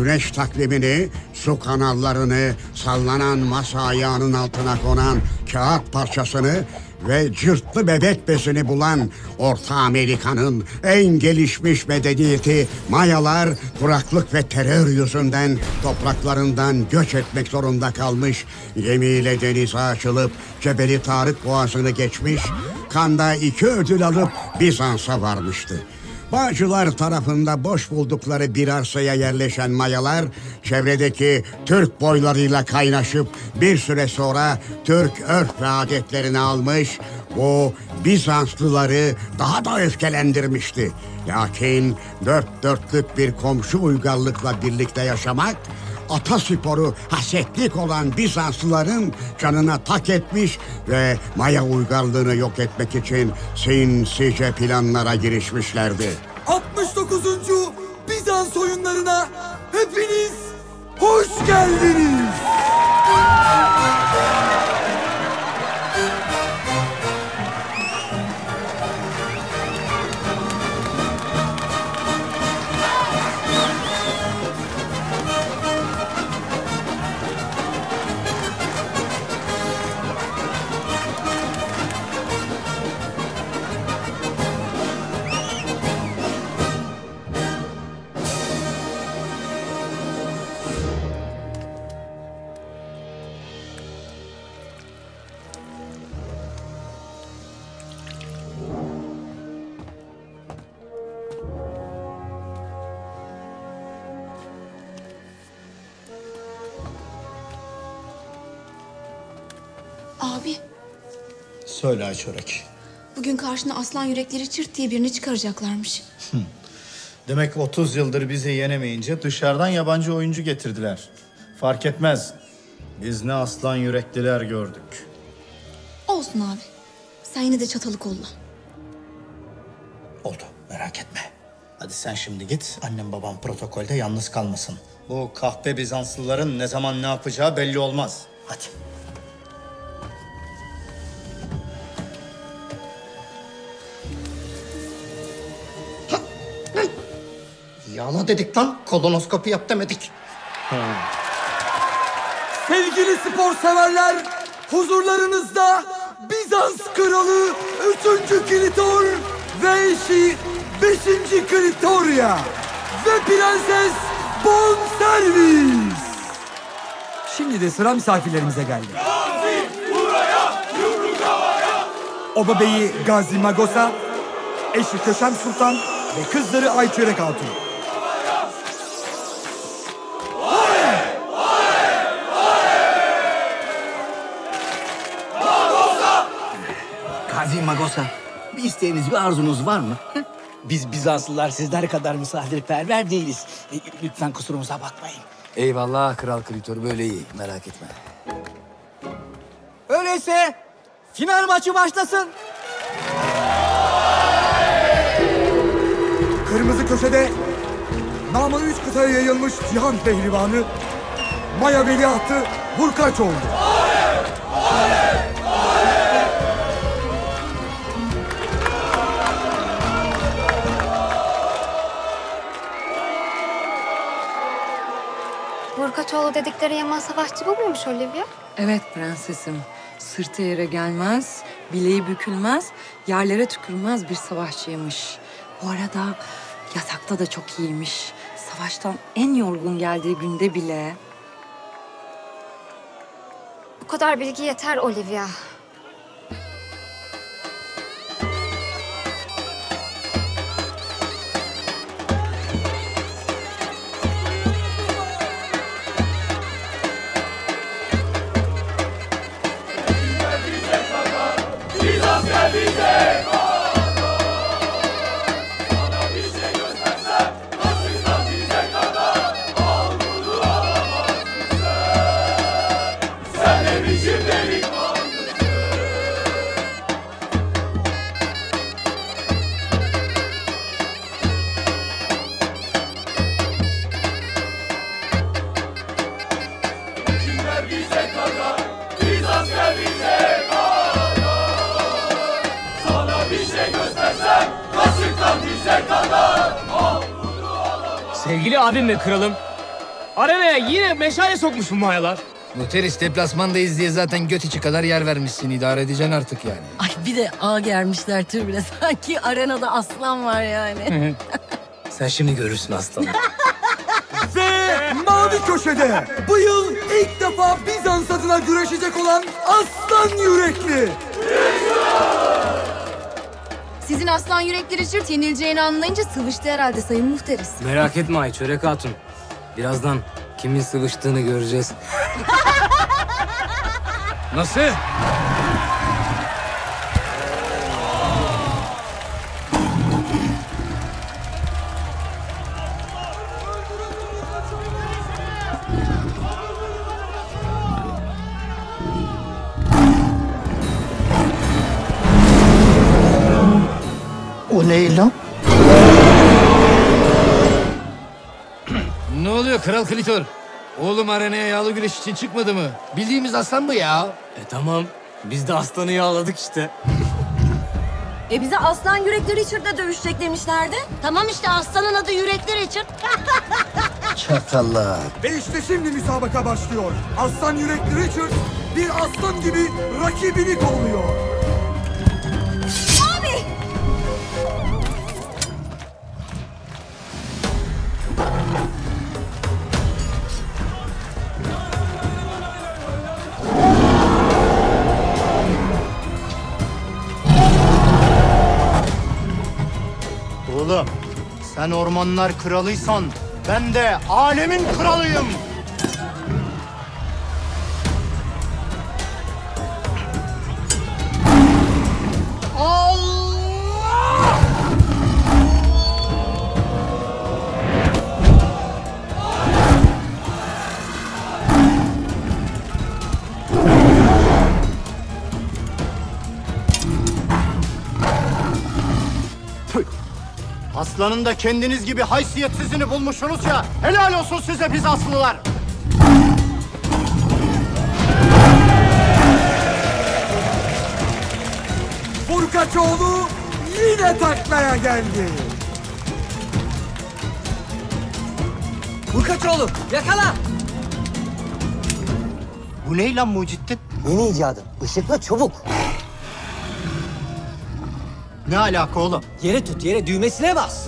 güneş takvimini, su kanallarını, sallanan masa ayağının altına konan kağıt parçasını ve cırtlı bebek besini bulan Orta Amerika'nın en gelişmiş medeniyeti Mayalar kuraklık ve terör yüzünden topraklarından göç etmek zorunda kalmış. Gemiyle denize açılıp Cebeli Tarık Boğazı'nı geçmiş, kanda iki ödül alıp Bizans'a varmıştı. Bağcılar tarafında boş buldukları bir arsaya yerleşen mayalar çevredeki Türk boylarıyla kaynaşıp bir süre sonra Türk örf ve adetlerini almış bu Bizanslıları daha da öfkelendirmişti. Lakin dört dörtlük bir komşu uygarlıkla birlikte yaşamak atasporu hasetlik olan Bizanslıların canına tak etmiş ve Maya uygarlığını yok etmek için sinsice planlara girişmişlerdi. 69. Bizans oyunlarına hepiniz hoş geldiniz. Söyle Açörek. bugün karşına aslan yürekleri çırt diye birini çıkaracaklarmış. Demek 30 yıldır bizi yenemeyince dışarıdan yabancı oyuncu getirdiler. Fark etmez. Biz ne aslan yürekliler gördük. Olsun abi. Sen yine de çatalı kolla. Oldu merak etme. Hadi sen şimdi git annem babam protokolde yalnız kalmasın. Bu kahpe Bizanslıların ne zaman ne yapacağı belli olmaz. Hadi. Yağla dedik lan. Kolonoskopi yap demedik. Sevgili spor severler, huzurlarınızda Bizans kralı 3. Kritor ve eşi 5. Kritoria ve prenses Bonservis. Şimdi de sıra misafirlerimize geldi. Oba Beyi Gazi Magosa, eşi Köşem Sultan ve kızları Ayçörek Hatun. Gazi Magosa, bir isteğiniz, bir arzunuz var mı? Biz Bizanslılar sizler kadar misafirperver değiliz. E, Lütfen kusurumuza bakmayın. Eyvallah Kral Kritor böyle iyi merak etme. Öyleyse final maçı başlasın. Kırmızı köşede namı üç kıtaya yayılmış cihan pehlivanı Maya Veliahtı Vurkaç oldu. Burkaçoğlu dedikleri Yaman savaşçı bu muymuş Olivia? Evet prensesim. Sırtı yere gelmez, bileği bükülmez, yerlere tükürmez bir savaşçıymış. Bu arada yatakta da çok iyiymiş. Savaştan en yorgun geldiği günde bile Bu kadar bilgi yeter Olivia. Sevgili abim ve kralım, Arenaya yine meşale sokmuş bu mayalar. Muhteris deplasmandayız diye zaten göt içi kadar yer vermişsin. idare edeceksin artık yani. Ay bir de ağ germişler tribüne. Sanki arenada aslan var yani. Sen şimdi görürsün aslanım. Ve mavi köşede bu yıl ilk defa Bizans adına güreşecek olan Aslan Yürekli. Sizin aslan yürekleri çirt yenileceğini anlayınca sıvıştı herhalde sayın muhteriz. Merak etme Ay Çörek Hatun. Birazdan kimin sıvıştığını göreceğiz. Nasıl? O ne lan? Ne oluyor Kral Klitor? Oğlum arenaya yağlı güreş için çıkmadı mı? Bildiğimiz aslan bu ya. E tamam. Biz de aslanı yağladık işte. E bize aslan yürekleri içirde dövüşecek demişlerdi. Tamam işte aslanın adı yürekleri içir. Çakallar. Ve işte şimdi müsabaka başlıyor. Aslan Yürekli Richard bir aslan gibi rakibini kolluyor. Oğlum sen ormanlar kralıysan ben de alemin kralıyım. Aslanın da kendiniz gibi haysiyetsizini bulmuşsunuz ya. Helal olsun size Bizanslılar. Furkaçoğlu yine taklaya geldi. Burkaçoğlu yakala. Bu ne lan Mucittin? Yeni icadım. Işıkla çabuk. Ne alaka oğlum? Yere tut yere düğmesine bas.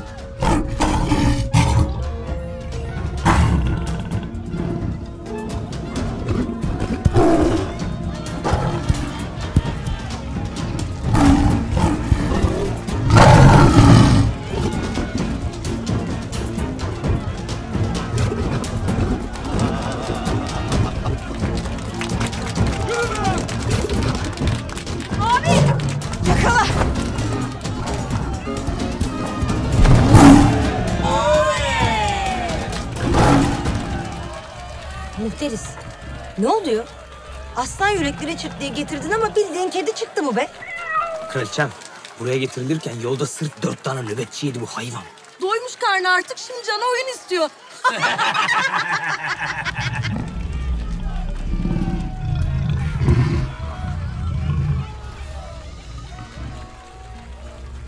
Diye getirdin ama bildiğin kedi çıktı mı be? Kraliçem buraya getirilirken yolda sırf dört tane nöbetçi yedi bu hayvan. Doymuş karnı artık şimdi canı oyun istiyor.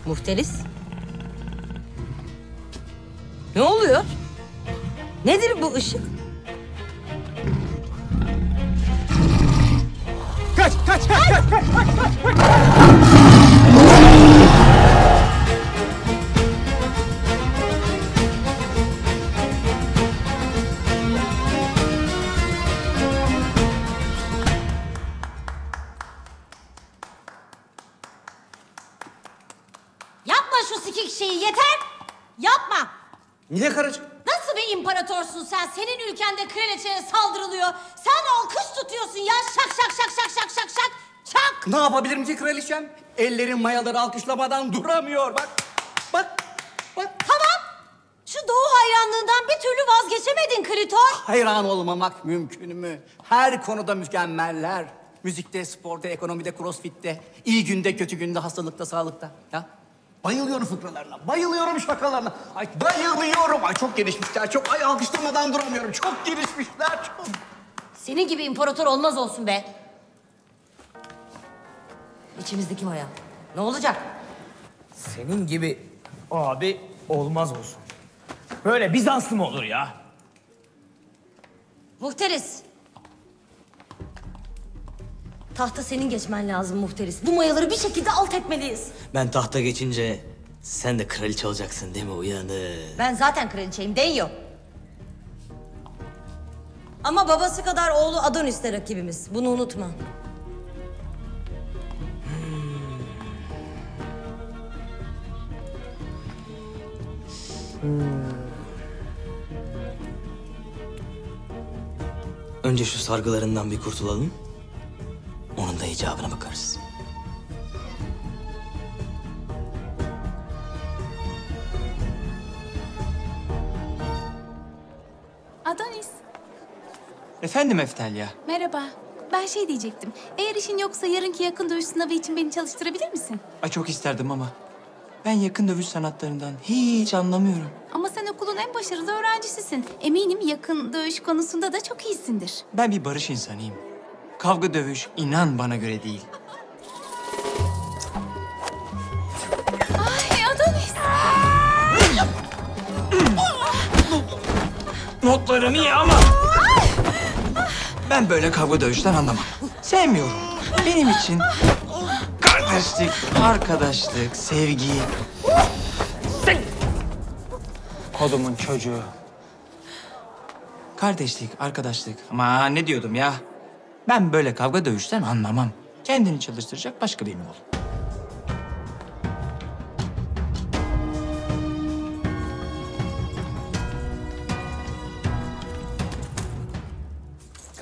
Muhteriz. Ne oluyor? Nedir bu ışık? Kaç kaç kaç kaç. Yapma şu sikik şeyi yeter. Yapma. Niye karıcığım? Nasıl bir imparatorsun sen? Senin ülkende kraliçeye saldırılıyor. Sen alkış tutuyorsun ya. Şak şak şak şak şak şak şak. Şak. Ne yapabilirim ki kraliçem? Ellerin mayaları alkışlamadan duramıyor bak. Bak. Bak. Tamam. Şu doğu hayranlığından bir türlü vazgeçemedin Kritor. Hayran olmamak mümkün mü? Her konuda mükemmeller. Müzikte, sporda, ekonomide, crossfit'te, iyi günde, kötü günde, hastalıkta, sağlıkta. Ya Bayılıyorum fıkralarına, bayılıyorum şakalarına. Ay bayılıyorum. Ay çok gelişmişler, çok ay alkışlamadan duramıyorum. Çok gelişmişler, çok. Senin gibi imparator olmaz olsun be. İçimizdeki maya. Ne olacak? Senin gibi abi olmaz olsun. Böyle Bizanslı mı olur ya? Muhteris. Tahta senin geçmen lazım Muhteris. Bu mayaları bir şekilde alt etmeliyiz. Ben tahta geçince sen de kraliçe olacaksın değil mi uyanır? Ben zaten kraliçeyim, değiyor. Ama babası kadar oğlu Adonis'te rakibimiz. Bunu unutma. Önce şu sargılarından bir kurtulalım. Onun da icabına bakarız. Adonis, Efendim Eftelya. merhaba. Ben şey diyecektim. Eğer işin yoksa yarınki yakın dövüş sınavı için beni çalıştırabilir misin? Ay çok isterdim ama ben yakın dövüş sanatlarından hiç anlamıyorum. Ama sen okulun en başarılı öğrencisisin. Eminim yakın dövüş konusunda da çok iyisindir. Ben bir barış insanıyım. Kavga dövüş inan bana göre değil. Ay Adonis! Notlarım iyi ama ben böyle kavga dövüşten anlamam. Sevmiyorum. Benim için kardeşlik, arkadaşlık, sevgi. Kodumun çocuğu. Kardeşlik, arkadaşlık. Ama ne diyordum ya? Ben böyle kavga dövüşten anlamam. Kendini çalıştıracak başka birini bul.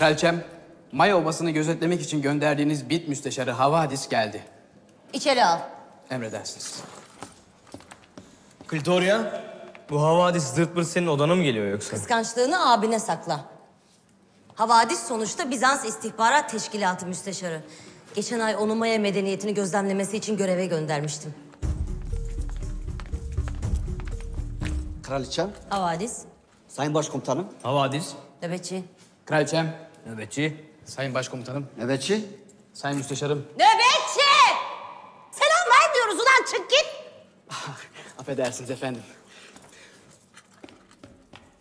Kraliçem, Maya Obası'nı gözetlemek için gönderdiğiniz bit müsteşarı Havadis geldi. İçeri al. Emredersiniz. Klitoria, bu havadis zırt pırt senin odana mı geliyor yoksa? Kıskançlığını abine sakla. Havadis sonuçta Bizans İstihbarat Teşkilatı müsteşarı. Geçen ay onu Maya medeniyetini gözlemlemesi için göreve göndermiştim. Kraliçem, Havadis, Sayın Başkomutanım. Havadis. nöbetçi. Kraliçem, Nöbetçi. Sayın Başkomutanım, Nöbetçi. Sayın Müsteşarım. Nöbetçi! Selam vermiyoruz ulan çık git. Affedersiniz efendim.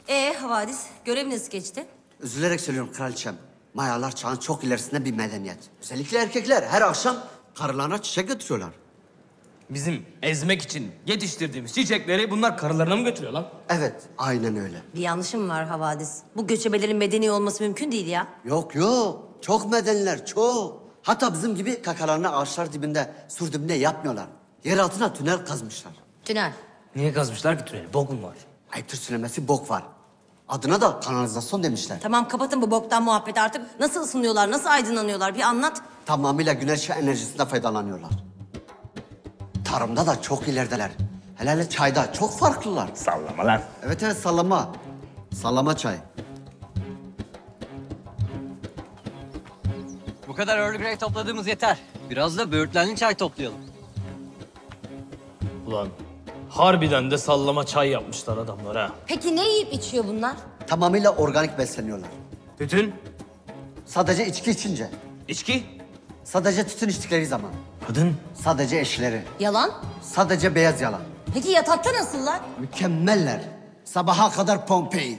Ee Havadis, görev nasıl geçti? Üzülerek söylüyorum kraliçem. Mayalar çağın çok ilerisinde bir medeniyet. Özellikle erkekler her akşam karılarına çiçek götürüyorlar. Bizim ezmek için yetiştirdiğimiz çiçekleri bunlar karılarına mı götürüyor lan? Evet, aynen öyle. Bir yanlışım var Havadis. Bu göçebelerin medeni olması mümkün değil ya. Yok yok, çok medeniler, çok. Hatta bizim gibi kakalarını ağaçlar dibinde, sur dibinde yapmıyorlar. Yer altına tünel kazmışlar. Tünel. Niye kazmışlar ki tüneli? Bok mu var? Ayıptır söylemesi bok var. Adına da kanalizasyon demişler. Tamam kapatın bu boktan muhabbeti artık. Nasıl ısınıyorlar, nasıl aydınlanıyorlar bir anlat. Tamamıyla güneş enerjisinden faydalanıyorlar. Tarımda da çok ilerideler. Hele hele çayda çok farklılar. Sallama lan. Evet evet sallama. Sallama çay. Bu kadar Earl Grey topladığımız yeter. Biraz da böğürtlenli çay toplayalım. Ulan harbiden de sallama çay yapmışlar adamlar ha. Peki ne yiyip içiyor bunlar? Tamamıyla organik besleniyorlar. Tütün? Sadece içki içince. İçki? Sadece tütün içtikleri zaman. Kadın? Sadece eşleri. Yalan. Sadece beyaz yalan. Peki yatakta nasıllar? Mükemmeller. Sabaha kadar Pompei.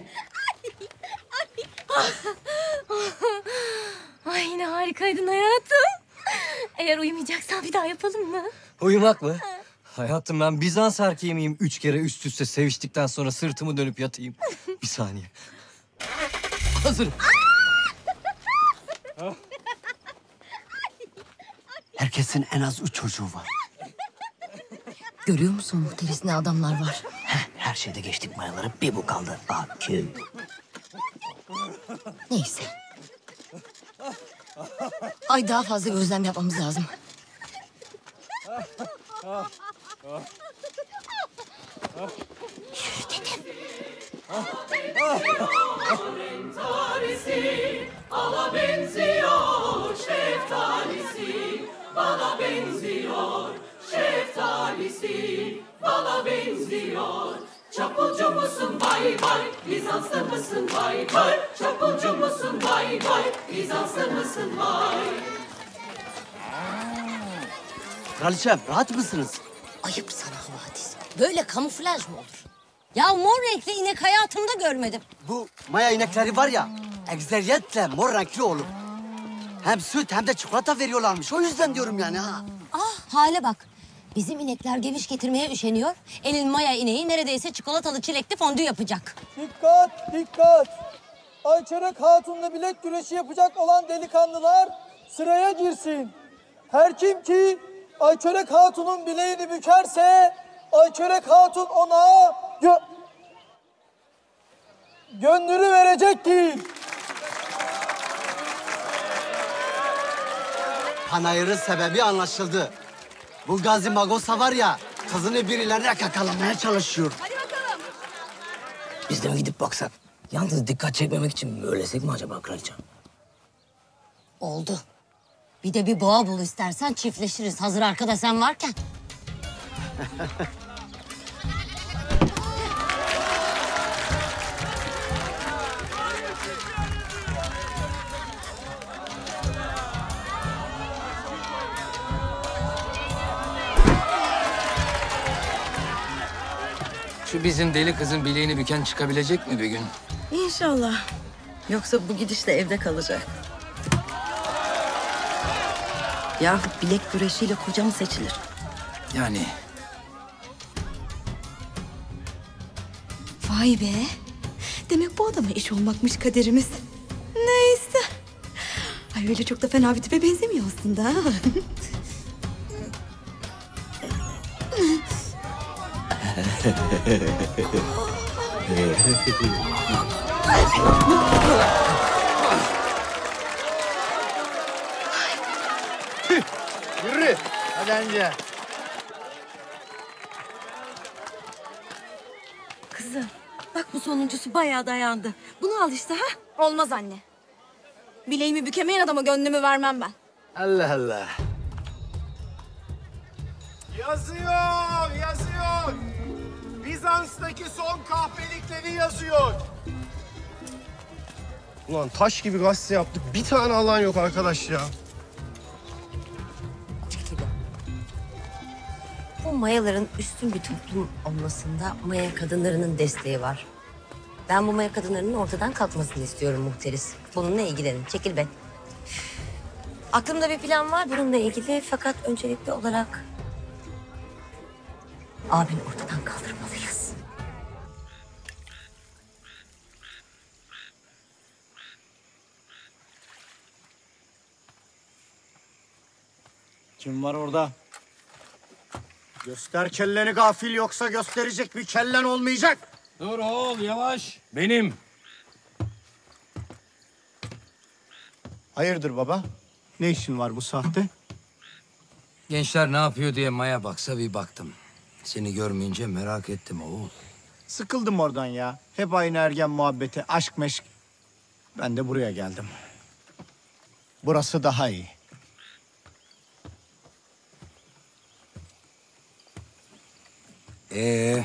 Ay yine harikaydın hayatım. Eğer uyumayacaksan bir daha yapalım mı? Uyumak mı? Hayatım ben Bizans erkeği miyim? Üç kere üst üste seviştikten sonra sırtımı dönüp yatayım. Bir saniye. Hazır. Herkesin en az üç çocuğu var. Görüyor musun muhteris ne adamlar var? Her şeyde geçtik mayaları bir bu kaldı. Akü. Neyse. Ay daha fazla gözlem yapmamız lazım. Bana benziyor şeftalisi Bana benziyor şeftalisi Bana benziyor. Çapulcu musun? Vay vay. Bizanslı mısın? Vay vay. Çapulcu musun? Vay vay. Bizanslı mısın? Vay. Kraliçem rahat mısınız? Ayıp sana Havadis. Böyle kamuflaj mı olur? Ya mor renkli inek hayatımda görmedim. Bu maya inekleri var ya Ekseriyetle mor renkli olup hem süt hem de çikolata veriyorlarmış. O yüzden diyorum yani ha. Ah hale bak. Bizim inekler geviş getirmeye üşeniyor. Elin maya ineği neredeyse çikolatalı çilekli fondü yapacak. Dikkat, dikkat. Ayçerek Hatun'la bilek güreşi yapacak olan delikanlılar sıraya girsin. Her kim ki Ayçerek Hatun'un bileğini bükerse Ayçerek Hatun ona gö gönlünü verecektir. Panayırın sebebi anlaşıldı. Bu Gazi Magosa var ya, kızını birilerine kakalamaya çalışıyor. Biz de mi gidip baksak? Yalnız dikkat çekmemek için mi öylesek mi acaba kraliçem? Oldu. Bir de bir boğa bul istersen çiftleşiriz. Hazır arkada sen varken. Şu bizim deli kızın bileğini büken çıkabilecek mi bir gün? İnşallah. Yoksa bu gidişle evde kalacak. Yahu bilek güreşiyle koca mı seçilir? Yani Vay be. Demek bu adama iş olmakmış kaderimiz. Neyse. Ay öyle çok da fena bir tipe benzemiyor aslında. ha. Yürü. Hadi önce. Kızım bak bu sonuncusu bayağı dayandı. Bunu al işte ha. Olmaz anne. Bileğimi bükemeyen adama gönlümü vermem ben. Allah Allah. Yazıyor, yazıyor. Bizans'taki son kahpelikleri yazıyor. Ulan taş gibi gazete yaptık. Bir tane alan yok arkadaş ya. Bu mayaların üstün bir toplum olmasında maya kadınlarının desteği var. Ben bu maya kadınlarının ortadan kalkmasını istiyorum muhteris. Bununla ilgilenin. Çekil be. Aklımda bir plan var bununla ilgili fakat öncelikli olarak abini ortadan kaldırmalıyız. Kim var orada? Göster kelleni gafil yoksa gösterecek bir kellen olmayacak. Dur oğul yavaş. Benim. Hayırdır baba? Ne işin var bu saatte? Gençler ne yapıyor diye Maya baksa bir baktım. Seni görmeyince merak ettim oğul. Sıkıldım oradan ya. Hep aynı ergen muhabbeti, aşk meşk. Ben de buraya geldim. Burası daha iyi. Ee,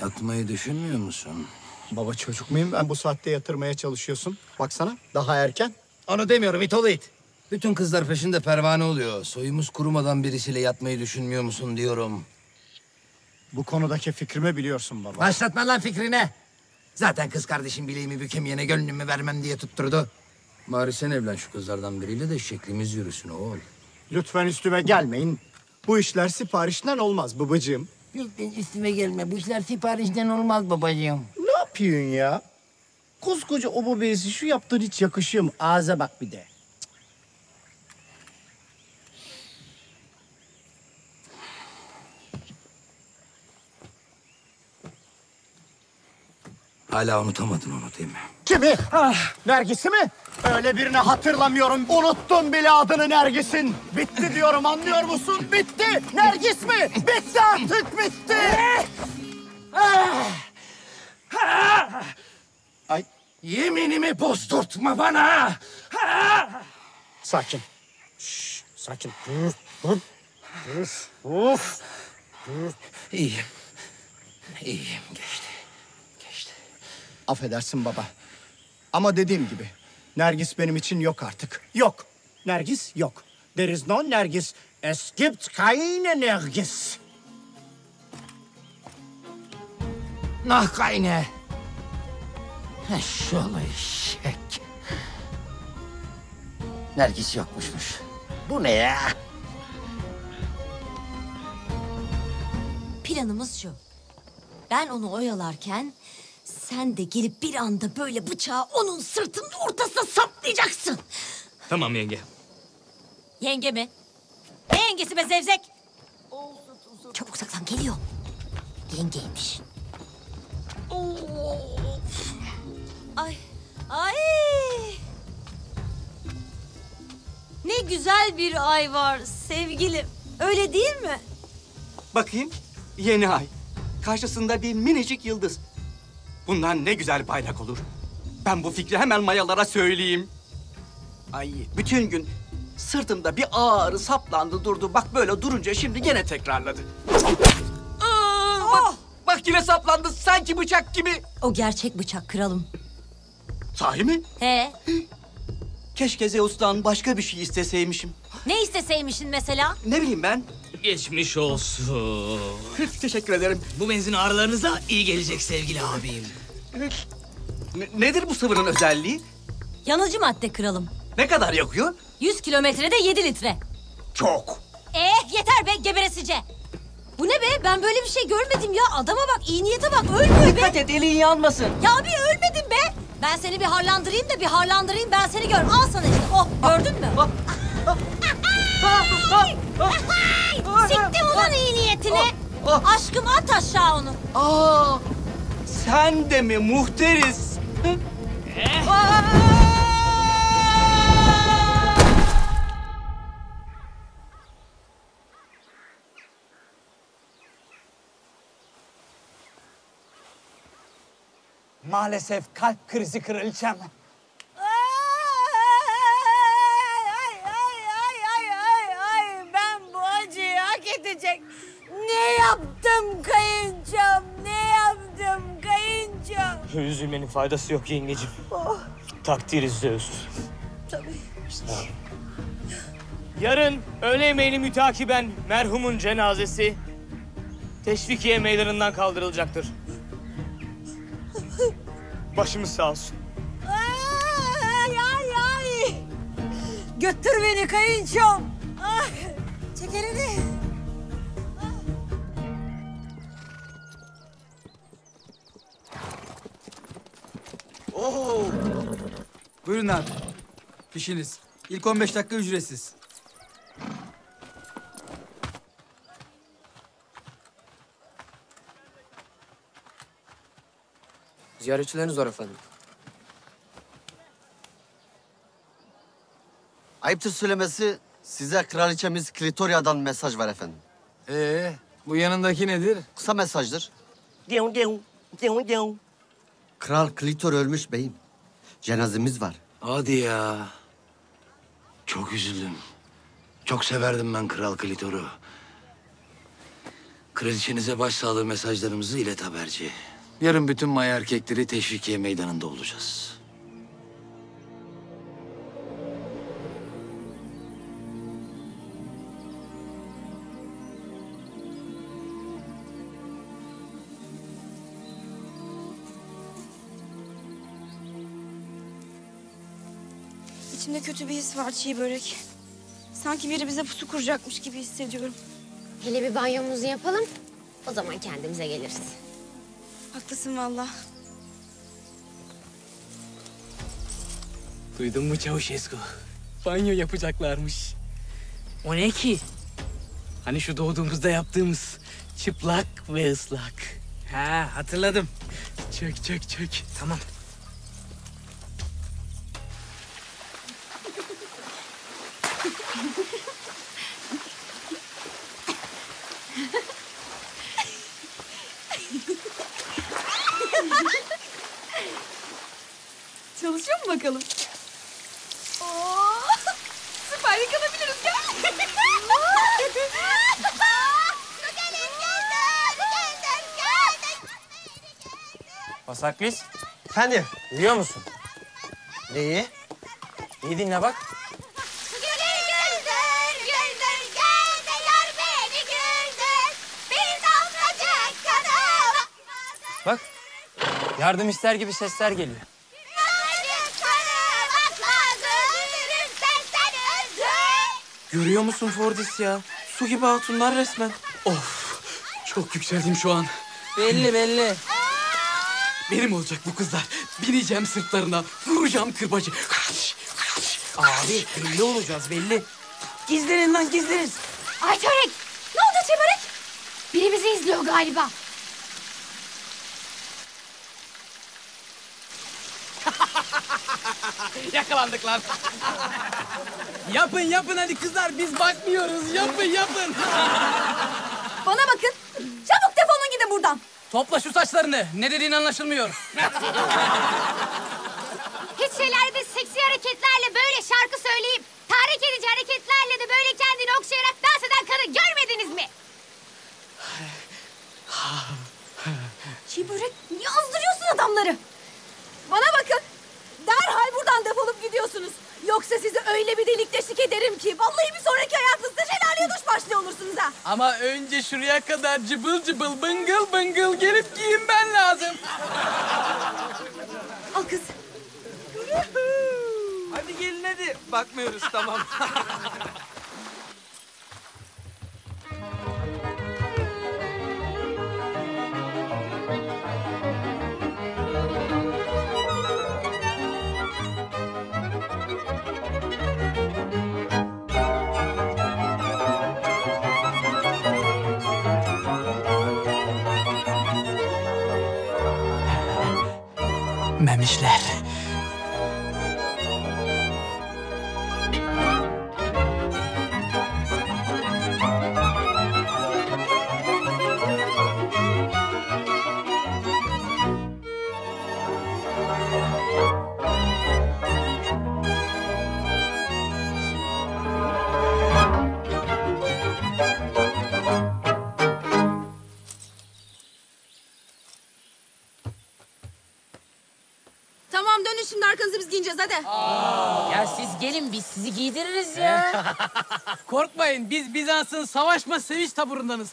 yatmayı düşünmüyor musun? Baba çocuk muyum ben bu saatte yatırmaya çalışıyorsun? Baksana daha erken. Onu demiyorum it ol it. Bütün kızlar peşinde pervane oluyor. Soyumuz kurumadan birisiyle yatmayı düşünmüyor musun diyorum. Bu konudaki fikrimi biliyorsun baba. Başlatma lan fikrine. Zaten kız kardeşim bileğimi bükemeyene gönlümü vermem diye tutturdu. Bari sen evlen şu kızlardan biriyle de şeklimiz yürüsün oğul. Lütfen üstüme gelmeyin. Bu işler siparişten olmaz babacığım. Lütfen üstüme gelme. Bu işler siparişten olmaz babacığım. Ne yapıyorsun ya? Koskoca oba birisi şu yaptığın hiç yakışıyor mu? Ağza bak bir de. Hala unutamadın onu değil mi? Kimi? Ah, Nergis'i mi? Öyle birini hatırlamıyorum. Unuttum bile adını Nergis'in. Bitti diyorum anlıyor musun? Bitti. Nergis mi? Bitti artık bitti. Ay. Yeminimi bozdurtma bana. Sakin. Şş, sakin. Dur, dur. Dur. Of. Dur. İyiyim. İyiyim geçti. Affedersin baba. Ama dediğim gibi Nergis benim için yok artık. Yok. Nergis yok. There is no Nergis. Es gibt keine Nergis. Nah kayne. Eşşoğlu eşek. Nergis yokmuşmuş. Bu ne ya? Planımız şu. Ben onu oyalarken sen de gelip bir anda böyle bıçağı onun sırtının ortasına saplayacaksın. Tamam yenge. Yenge mi? Ne yengesi be zevzek? Çabuk saklan geliyor. Yengeymiş. Ay, ay. Ne güzel bir ay var sevgilim. Öyle değil mi? Bakayım yeni ay. Karşısında bir minicik yıldız. Bundan ne güzel bayrak olur. Ben bu fikri hemen mayalara söyleyeyim. Ay bütün gün sırtımda bir ağrı saplandı durdu. Bak böyle durunca şimdi gene tekrarladı. Aa, bak, bak yine saplandı sanki bıçak gibi. O gerçek bıçak kralım. Sahi mi? He. Keşke Zeus'tan başka bir şey isteseymişim. Ne isteseymişin mesela? Ne bileyim ben. Geçmiş olsun. Teşekkür ederim. Bu benzin ağrılarınıza iyi gelecek sevgili abim. Ne- nedir bu sıvının özelliği? Yanıcı madde kralım. Ne kadar yakıyor? 100 kilometrede 7 litre. Çok. Eh yeter be geberesice. Bu ne be? Ben böyle bir şey görmedim ya. Adama bak, iyi niyete bak. Ölmüyor be. Dikkat et elin yanmasın. Ya bir ölmedin be. Ben seni bir harlandırayım da bir harlandırayım. Ben seni gör. Al sana işte. Oh gördün mü? Siktim ulan iyi niyetini. Aşkım at aşağı onu. Aa, sen de mi muhteriz? Maalesef kalp krizi kraliçem. Kayınçam? Üzülmenin faydası yok yengecim. Oh, Takdiri Zeus. tabii. Yarın öğle yemeğini mütakiben merhumun cenazesi Teşvikiye meydanından kaldırılacaktır. Başımız sağ olsun. Ay ay ay. Götür beni kayınçom. Ay, çek elini. Oo. Buyurun abi. Fişiniz. İlk 15 dakika ücretsiz. Ziyaretçileriniz var efendim. Ayıptır söylemesi size kraliçemiz Kritoria'dan mesaj var efendim. Ee, bu yanındaki nedir? Kısa mesajdır. Kral Klitor ölmüş beyim. Cenazemiz var. Hadi ya. Çok üzüldüm. Çok severdim ben Kral Klitor'u. Kraliçenize başsağlığı mesajlarımızı ilet haberci. Yarın bütün maya erkekleri teşvikiye meydanında olacağız. İçimde kötü bir his var çiğ börek. Sanki biri bize pusu kuracakmış gibi hissediyorum. Hele bir banyomuzu yapalım. O zaman kendimize geliriz. Haklısın valla. Duydun mu Çavuşescu? Banyo yapacaklarmış. O ne ki? Hani şu doğduğumuzda yaptığımız çıplak ve ıslak. Ha hatırladım. Çök çök çök. Tamam. yapsak biz? Efendim? Biliyor musun? Neyi? İyi dinle bak. Bak, yardım ister gibi sesler geliyor. Görüyor musun Fordis ya? Su gibi hatunlar resmen. Of, çok yükseldim şu an. Belli belli. Benim olacak bu kızlar. Bineceğim sırtlarına. Vuracağım kırbacı. Abi belli olacağız belli. Gizlenin lan gizlenin. Ay Çörek! Ne oldu Çevirek? Biri bizi izliyor galiba. Yakalandık lan. yapın yapın hadi kızlar biz bakmıyoruz. Yapın yapın. Bana bakın. Çabuk defolun gidin buradan. Topla şu saçlarını. Ne dediğin anlaşılmıyor. Hiç şeylerde seksi hareketlerle böyle şarkı söyleyip tahrik edici hareketlerle de böyle kendini okşayarak dans eden kadın görmediniz mi? Çiğ börek niye azdırıyorsun adamları? Bana bakın. Derhal buradan defolup gidiyorsunuz. Yoksa sizi öyle bir delik deşik ederim ki... ...vallahi bir sonraki duş ha. Ama önce şuraya kadar cıbıl cıbıl bıngıl bıngıl gelip giyinmen lazım. Al kız. Hadi gelin hadi. Bakmıyoruz tamam. That. Biz giyineceğiz hadi. Ya siz gelin biz sizi giydiririz ya. Korkmayın biz Bizans'ın savaşma sevinç taburundanız.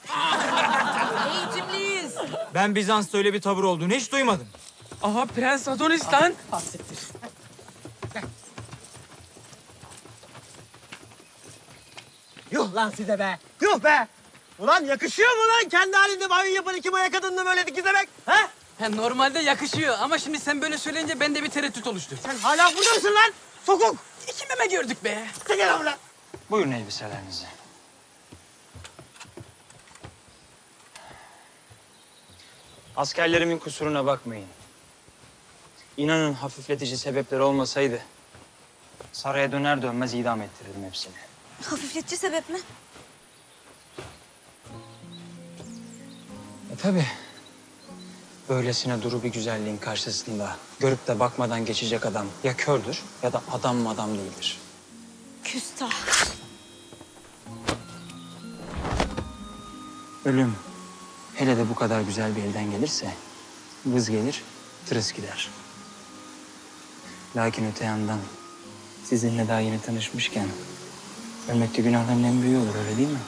Eğitimliyiz. Ben Bizans'ta öyle bir tavır olduğunu hiç duymadım. Aha Prens Adonis lan. Hasrettir. Yuh lan size be. Yuh be. Ulan yakışıyor mu lan kendi halinde banyo yapan iki maya kadınla böyle dikizlemek? He? Normalde yakışıyor ama şimdi sen böyle söyleyince bende bir tereddüt oluştu. Sen hala burada mısın lan? Sokuk. İki meme gördük be. Çekil lan. Buyurun elbiselerinizi. Askerlerimin kusuruna bakmayın. İnanın hafifletici sebepler olmasaydı... ...saraya döner dönmez idam ettirirdim hepsini. Hafifletici sebep mi? E tabii. Böylesine duru bir güzelliğin karşısında görüp de bakmadan geçecek adam ya kördür ya da adam mı adam değildir. Küstah. Ölüm hele de bu kadar güzel bir elden gelirse vız gelir, tırıs gider. Lakin öte yandan sizinle daha yeni tanışmışken ölmek de günahların en büyüğü olur öyle değil mi?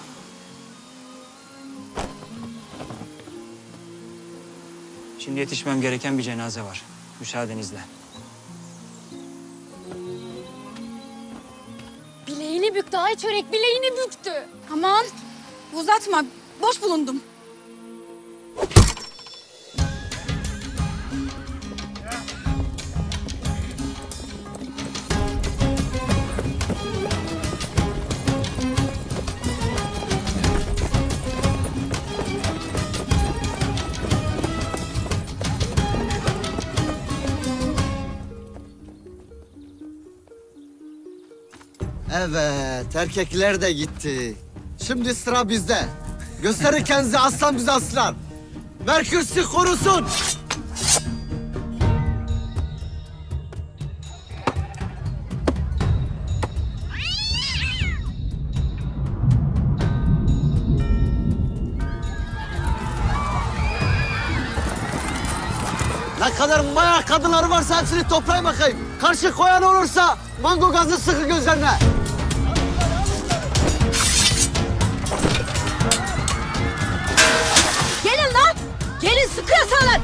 Şimdi yetişmem gereken bir cenaze var. Müsaadenizle. Bileğini büktü ay çörek bileğini büktü. Aman uzatma. Boş bulundum. Evet, erkekler de gitti. Şimdi sıra bizde. Gösterin kendinizi aslan bize aslan. Merkür sizi korusun. Ne kadar maya kadınları varsa hepsini toplayın bakayım. Karşı koyan olursa mango gazı sıkı gözlerine. sıkıyorsa alın.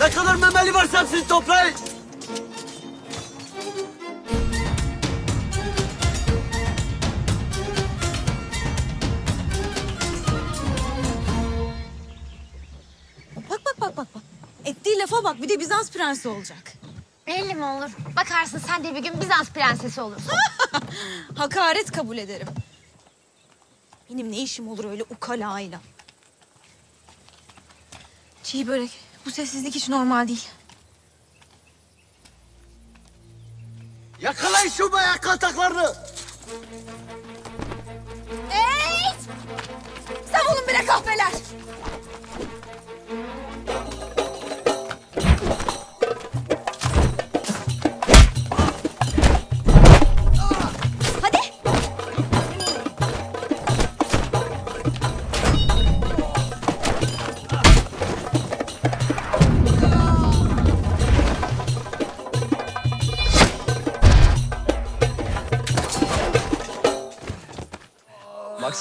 Ne kadar memeli varsa hepsini toplayın. Bak bir de Bizans prensi olacak. Belli mi olur? Bakarsın sen de bir gün Bizans prensesi olursun. Hakaret kabul ederim. Benim ne işim olur öyle ukalayla? Çiğ börek. Bu sessizlik hiç normal değil. Yakalayın şu bayak kataklarını. Ey! Savunun bile kahveler.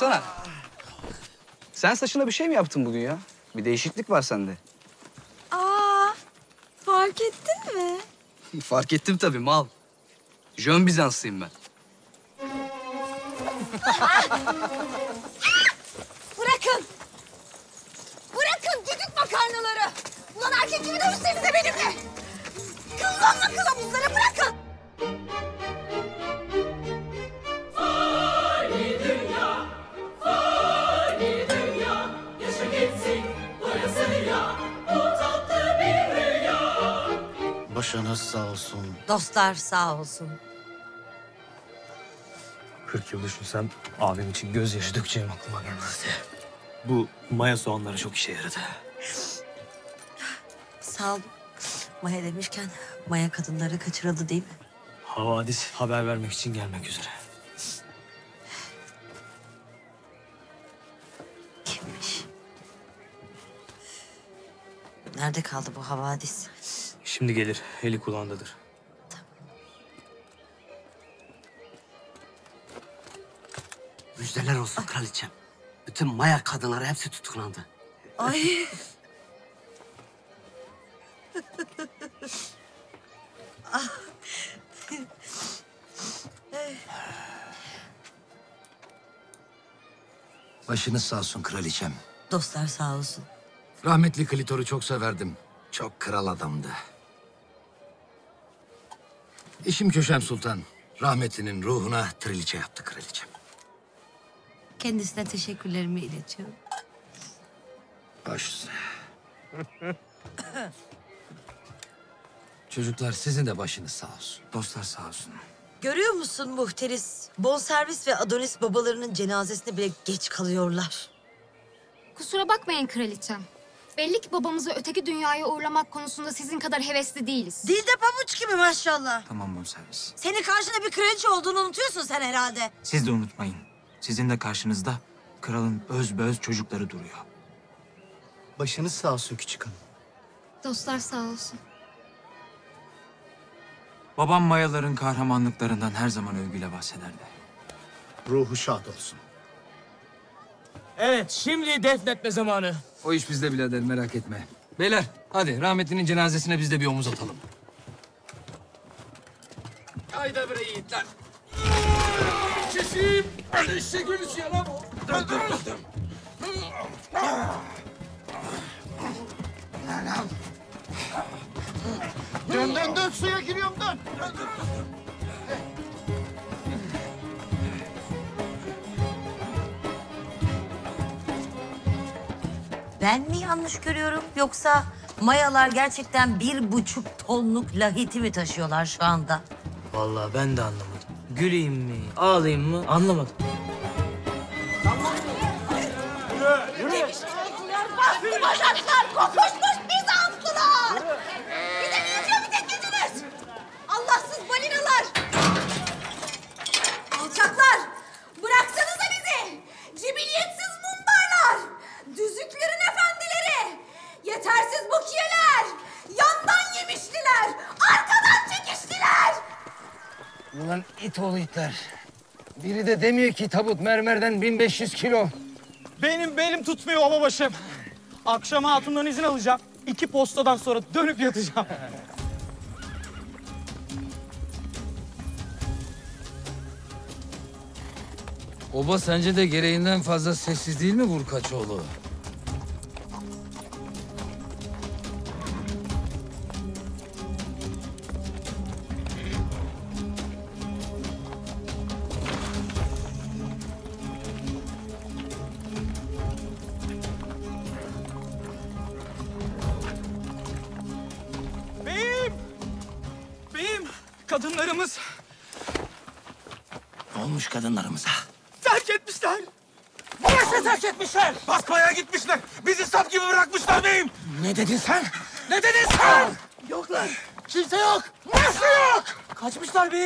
Baksana. Sen saçına bir şey mi yaptın bugün ya? Bir değişiklik var sende. Aa, fark ettin mi? Fark ettim tabii mal. Jön Bizanslıyım ben. Bırakın. Bırakın düdük makarnaları. Ulan erkek gibi dövüşsenize benimle. Kıllanma kılavuzları Başınız sağ olsun. Dostlar sağ olsun. 40 yıl düşünsem abim için gözyaşı dökeceğim aklıma gelmezdi. Bu maya soğanları çok işe yaradı. Sağ olun. Maya demişken Maya kadınları kaçırıldı değil mi? Havadis haber vermek için gelmek üzere. Kimmiş? Nerede kaldı bu havadis? Şimdi gelir, eli kulağındadır. Müjdeler olsun kraliçem. Bütün Maya kadınları hepsi tutuklandı. Ay. Başınız sağ olsun kraliçem. Dostlar sağ olsun. Rahmetli Klitor'u çok severdim. Çok kral adamdı. İşim Köşem Sultan. Rahmetlinin ruhuna triliçe yaptı kraliçem. Kendisine teşekkürlerimi iletiyorum. Baş üstüne. Çocuklar sizin de başınız sağ olsun. Dostlar sağ olsun. Görüyor musun muhteris? Bonservis ve Adonis babalarının cenazesine bile geç kalıyorlar. Kusura bakmayın kraliçem. Belli ki babamızı öteki dünyaya uğurlamak konusunda sizin kadar hevesli değiliz. Dilde pabuç gibi maşallah. Tamam bonservis. Senin karşında bir kraliçe olduğunu unutuyorsun sen herhalde. Siz de unutmayın. Sizin de karşınızda kralın öz öz çocukları duruyor. Başınız sağ olsun küçük hanım. Dostlar sağ olsun. Babam Mayaların kahramanlıklarından her zaman övgüyle bahsederdi. Ruhu şad olsun. Evet, şimdi defnetme zamanı. O iş bizde birader merak etme. Beyler hadi rahmetlinin cenazesine biz de bir omuz atalım. Hayda bre yiğitler. Şişim. Eşek ölüsü ya lan bu. Dur dur dur. dur. Dön dön dön suya giriyorum dön. Ben mi yanlış görüyorum yoksa Mayalar gerçekten bir buçuk tonluk lahiti mi taşıyorlar şu anda? Vallahi ben de anlamadım. Güleyim mi, ağlayayım mı anlamadım. Bastı bacaklar, kokuşmuş Bizanslılar. Bize ne yazıyor bir tek geceniz? Allahsız balinalar. Alçaklar, bıraksanıza bizi. Cibiliyetsiz mumbarlar. Düzüklerin efendileri. Yetersiz bukiyeler. Yandan yemiştiler. Arkadan çekiştiler. Ulan it oğlu itler. Biri de demiyor ki tabut mermerden 1500 kilo. Benim belim tutmuyor bababaşım. Akşama hatundan izin alacağım. iki postadan sonra dönüp yatacağım. Oba sence de gereğinden fazla sessiz değil mi Vurkaçoğlu?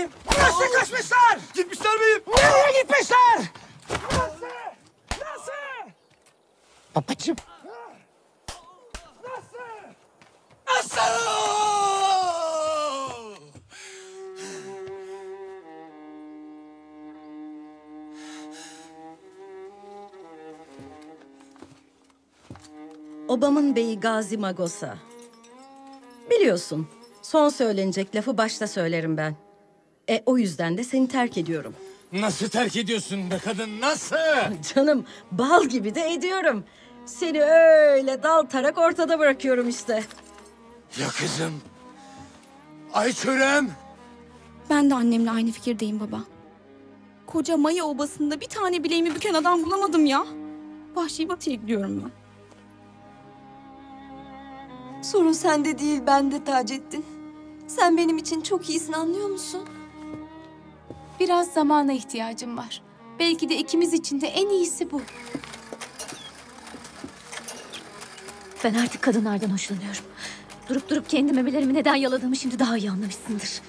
Beyim. Nasıl kaçmışlar? Gitmişler beyim. Nereye gitmişler? Nasıl? Nasıl? Babacığım. Nasıl? Obamın beyi Gazi Magosa. Biliyorsun, son söylenecek lafı başta söylerim ben. E o yüzden de seni terk ediyorum. Nasıl terk ediyorsun be kadın? Nasıl? Canım, bal gibi de ediyorum. Seni öyle dal tarak ortada bırakıyorum işte. Ya kızım? Ay çörem. Ben de annemle aynı fikirdeyim baba. Koca Maya obasında bir tane bileğimi büken adam bulamadım ya. Vahşi batıya gidiyorum ben. Sorun sende değil bende Taceddin. Sen benim için çok iyisin anlıyor musun? Biraz zamana ihtiyacım var. Belki de ikimiz için de en iyisi bu. Ben artık kadınlardan hoşlanıyorum. Durup durup kendi memelerimi neden yaladığımı şimdi daha iyi anlamışsındır.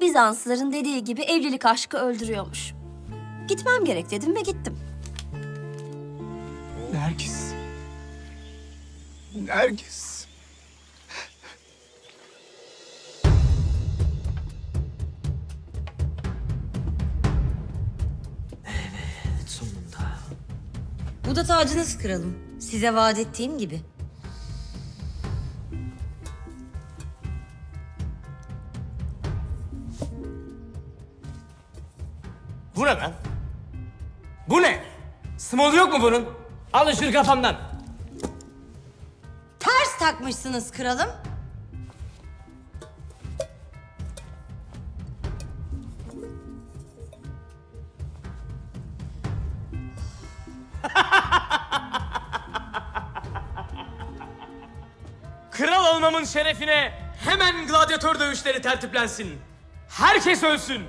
Bizanslıların dediği gibi evlilik aşkı öldürüyormuş. Gitmem gerek dedim ve gittim. Nergis. Nergis. Bu da tacınız kralım. Size vaat ettiğim gibi. Bu ne lan? Bu ne? Small yok mu bunun? Alın şunu kafamdan. Ters takmışsınız kralım. Kral olmamın şerefine hemen gladyatör dövüşleri tertiplensin. Herkes ölsün.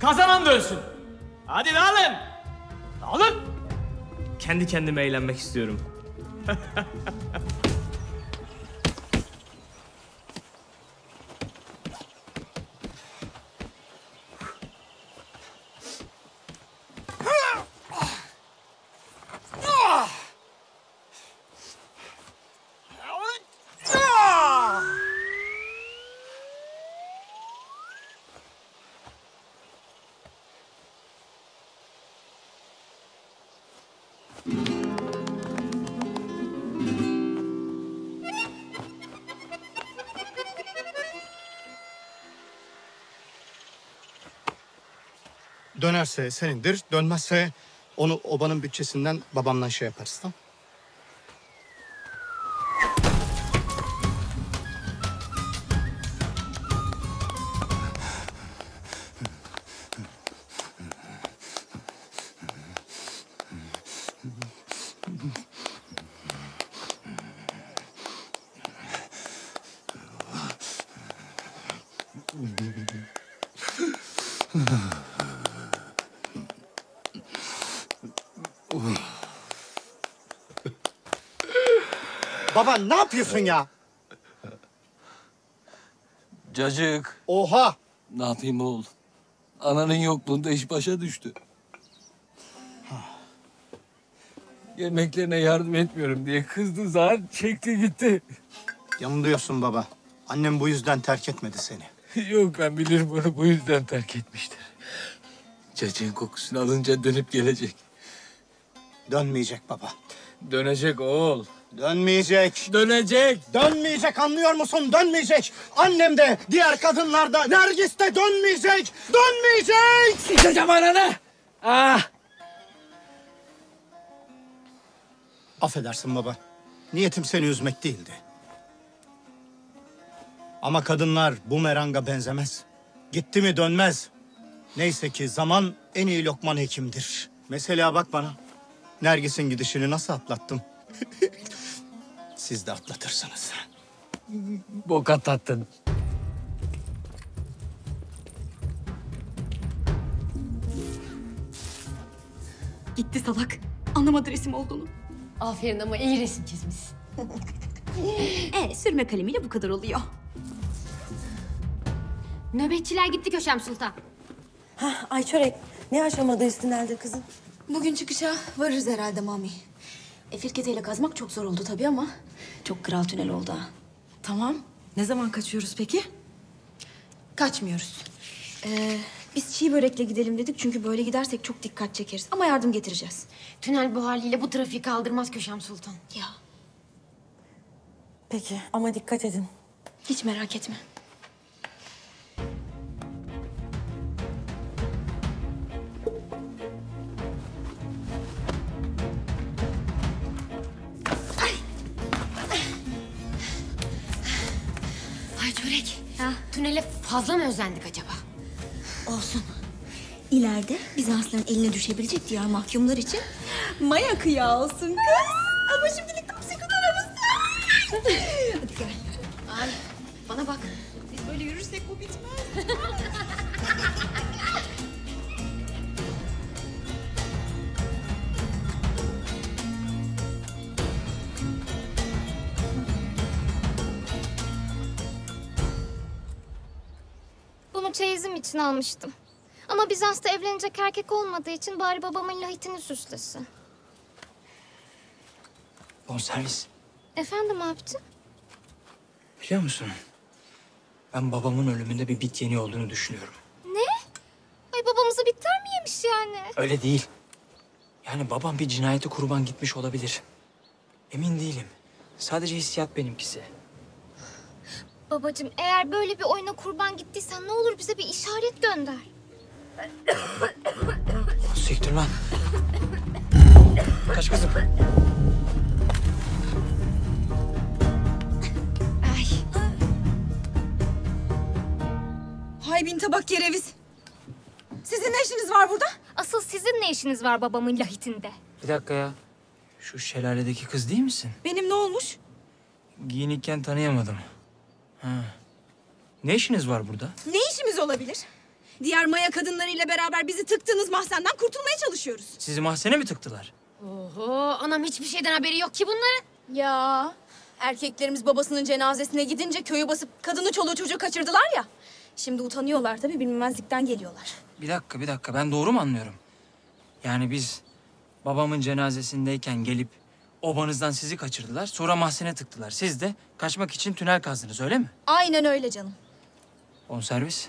Kazanan da ölsün. Hadi dağılın. Dağılın. Kendi kendime eğlenmek istiyorum. Dönerse senindir, dönmezse onu obanın bütçesinden babamdan şey yaparız tamam Baba ne yapıyorsun ya? Cacık. Oha! Ne yapayım oğul? Ananın yokluğunda iş başa düştü. Yemeklerine yardım etmiyorum diye kızdı zaten çekti gitti. Yanılıyorsun baba. Annem bu yüzden terk etmedi seni. Yok ben bilirim onu bu yüzden terk etmiştir. Cacığın kokusunu alınca dönüp gelecek. Dönmeyecek baba. Dönecek oğul. Dönmeyecek. Dönecek. Dönmeyecek anlıyor musun? Dönmeyecek. Annem de, diğer kadınlar da, Nergis de dönmeyecek. Dönmeyecek. Sikeceğim ananı. Ah. Affedersin baba. Niyetim seni üzmek değildi. Ama kadınlar bumeranga benzemez. Gitti mi dönmez. Neyse ki zaman en iyi lokman hekimdir. Mesela bak bana. Nergis'in gidişini nasıl atlattım? Siz de atlatırsınız. Bok atlattın. Gitti salak. Anlamadı resim olduğunu. Aferin ama iyi resim çizmişsin. e sürme kalemiyle bu kadar oluyor. Nöbetçiler gitti Köşem Sultan. Ay çörek ne aşamadayız tünelde kızım? Bugün çıkışa varırız herhalde Mami. E, firketeyle kazmak çok zor oldu tabii ama çok kral tünel oldu ha. Tamam. Ne zaman kaçıyoruz peki? Kaçmıyoruz. Ee, biz çiğ börekle gidelim dedik çünkü böyle gidersek çok dikkat çekeriz. Ama yardım getireceğiz. Tünel bu haliyle bu trafiği kaldırmaz Köşem Sultan. Ya Peki ama dikkat edin. hiç merak etme. Tünele fazla mı özendik acaba? Olsun. İleride Bizansların eline düşebilecek diğer mahkumlar için maya kıyağı olsun kız. Ama şimdilik tam aramızda. Hadi gel. Ay bana bak. Biz böyle yürürsek bu bitmez. Bunu çeyizim için almıştım. Ama Bizans'ta evlenecek erkek olmadığı için bari babamın lahitini süslesin. Bonservis. Efendim abicim? Biliyor musun? Ben babamın ölümünde bir bit yeni olduğunu düşünüyorum. Ne? Ay babamızı bitter mi yemiş yani? Öyle değil. Yani babam bir cinayete kurban gitmiş olabilir. Emin değilim. Sadece hissiyat benimkisi. Babacığım eğer böyle bir oyuna kurban gittiysen ne olur bize bir işaret gönder. Siktir lan. Kaç kızım. Hay bin tabak kereviz. Sizin ne işiniz var burada? Asıl sizin ne işiniz var babamın lahitinde? Bir dakika ya. Şu şelaledeki kız değil misin? Benim ne olmuş? Giyinikken tanıyamadım. Ha. Ne işiniz var burada? Ne işimiz olabilir? Diğer maya kadınlarıyla beraber bizi tıktığınız mahzenden kurtulmaya çalışıyoruz. Sizi mahzene mi tıktılar? Oho anam hiçbir şeyden haberi yok ki bunların. Ya erkeklerimiz babasının cenazesine gidince köyü basıp kadını çoluğu çocuğu kaçırdılar ya. Şimdi utanıyorlar tabii bilmemezlikten geliyorlar. Bir dakika, bir dakika. Ben doğru mu anlıyorum? Yani biz babamın cenazesindeyken gelip obanızdan sizi kaçırdılar. Sonra mahzene tıktılar. Siz de kaçmak için tünel kazdınız öyle mi? Aynen öyle canım. Bonservis.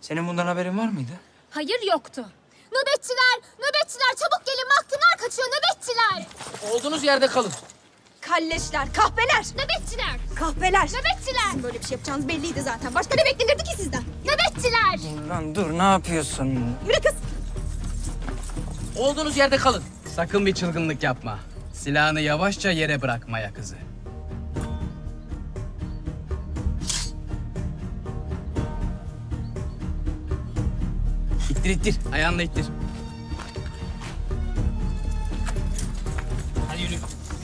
Senin bundan haberin var mıydı? Hayır yoktu. Nöbetçiler, nöbetçiler çabuk gelin mahkumlar kaçıyor nöbetçiler. Olduğunuz yerde kalın. Kalleşler, kahpeler. Nöbetçiler. Kahpeler. Nöbetçiler. Sizin böyle bir şey yapacağınız belliydi zaten. Başka ne beklenirdi ki sizden? Nöbetçiler. Dur lan dur ne yapıyorsun? Yürü kız. Olduğunuz yerde kalın. Sakın bir çılgınlık yapma. Silahını yavaşça yere bırakmaya kızı. İttir ittir. Ayağınla ittir. Hadi yürü.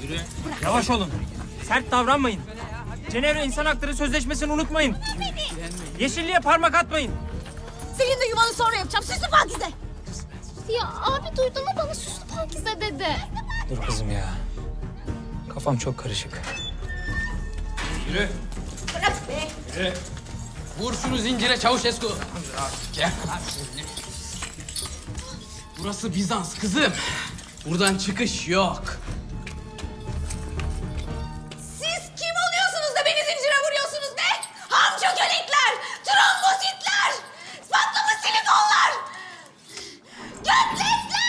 Yürü. Yavaş olun. Sert davranmayın. Cenevre İnsan Hakları Sözleşmesi'ni unutmayın. Yeşilliğe parmak atmayın. Senin de yuvanı sonra yapacağım. Süslü Pakize. Ya abi duydun mu bana süslü pakize dedi. Dur kızım ya. Kafam çok karışık. Yürü. Bırak be. Yürü. Vur şunu zincire Çavuşesku. Gel. Burası Bizans kızım. Buradan çıkış yok. Siz kim oluyorsunuz da beni zincire vuruyorsunuz be? Hamço kölekler, trombositler, patlamış silikonlar, götlekler!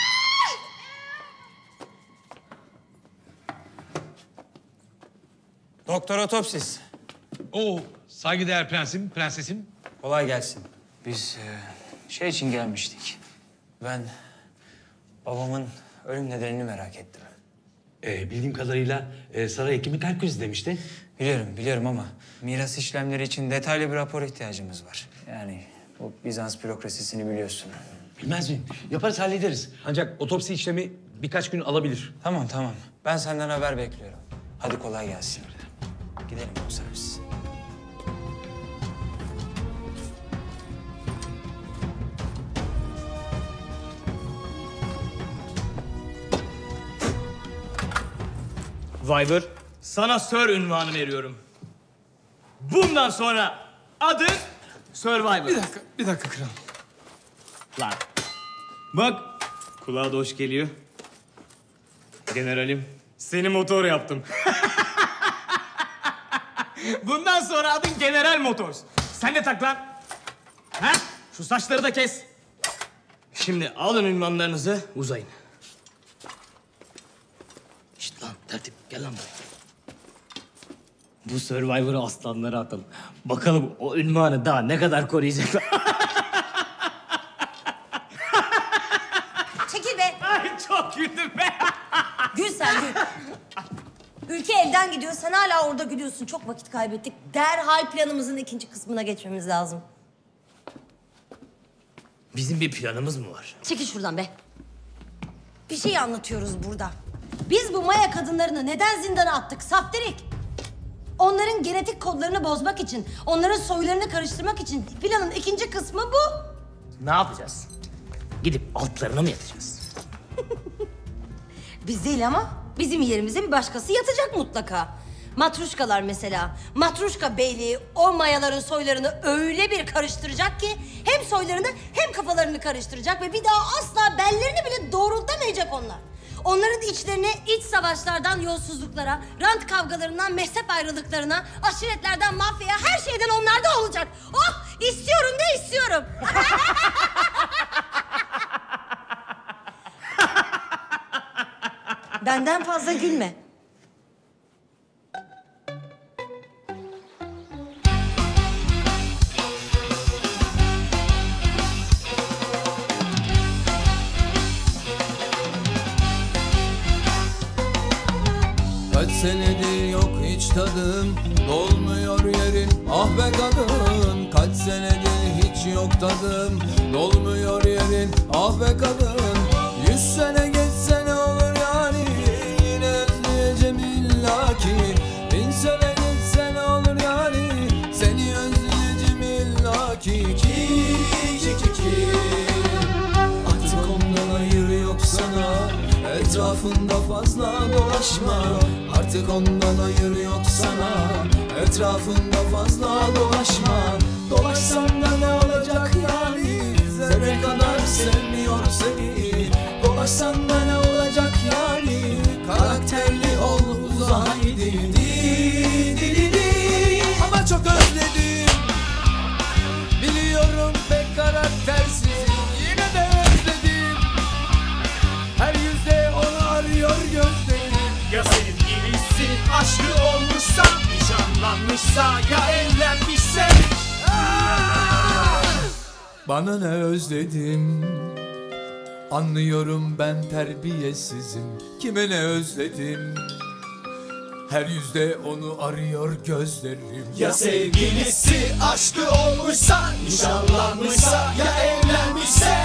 Doktor Otopsis. Oo, saygıdeğer prensim, prensesim. Kolay gelsin. Biz e, şey için gelmiştik. Ben babamın ölüm nedenini merak ettim. Ee, bildiğim kadarıyla e, saray hekimi kalp krizi demişti. Biliyorum, biliyorum ama miras işlemleri için detaylı bir rapor ihtiyacımız var. Yani bu Bizans bürokrasisini biliyorsun. Bilmez miyim? Yaparız, hallederiz. Ancak otopsi işlemi birkaç gün alabilir. Tamam, tamam. Ben senden haber bekliyorum. Hadi kolay gelsin. Gidelim bu servis. Wyver, sana Sir ünvanı veriyorum. Bundan sonra adın Survivor. Bir dakika, bir dakika kral. Lan. Bak, kulağa da hoş geliyor. Generalim, seni motor yaptım. Bundan sonra adın General Motors. Sen de tak lan. Ha? Şu saçları da kes. Şimdi alın ünvanlarınızı, uzayın. Şşt lan tertip, gel lan buraya. Bu Survivor'ı aslanlara atalım. Bakalım o ünvanı daha ne kadar koruyacaklar. Çekil be. Ay çok güldüm be. Gül sen gül. Ülke elden gidiyor. Sen hala orada gülüyorsun. Çok vakit kaybettik. Derhal planımızın ikinci kısmına geçmemiz lazım. Bizim bir planımız mı var? Çekil şuradan be. Bir şey anlatıyoruz burada. Biz bu Maya kadınlarını neden zindana attık? Saftirik. Onların genetik kodlarını bozmak için, onların soylarını karıştırmak için planın ikinci kısmı bu. Ne yapacağız? Gidip altlarına mı yatacağız? Biz değil ama bizim yerimize bir başkası yatacak mutlaka. Matruşkalar mesela. Matruşka beyliği o mayaların soylarını öyle bir karıştıracak ki hem soylarını hem kafalarını karıştıracak ve bir daha asla bellerini bile doğrultamayacak onlar. Onların içlerine iç savaşlardan yolsuzluklara, rant kavgalarından mezhep ayrılıklarına, aşiretlerden mafyaya her şeyden onlarda olacak. Oh istiyorum da istiyorum. Benden fazla gülme. Kaç senedir yok hiç tadım Dolmuyor yerin. Ah be kadın Kaç senedir hiç yok tadım Dolmuyor yerin. Ah be kadın Etrafında fazla dolaşma. Artık ondan hayır yok sana. Etrafında fazla dolaşma. Dolaşsan da ne olacak yani? Zerre kadar sevmiyor seni. Dolaşsan da ne olacak yani? Karakterli ol uza haydi Di di di di. Ama çok özledim. Biliyorum pek karaktersizim nişanlanmışsa ya evlenmişse. Bana ne özledim Anlıyorum ben terbiyesizim Kime ne özledim Her yüzde onu arıyor gözlerim Ya sevgilisi aşkı olmuşsa, nişanlanmışsa ya evlenmişse.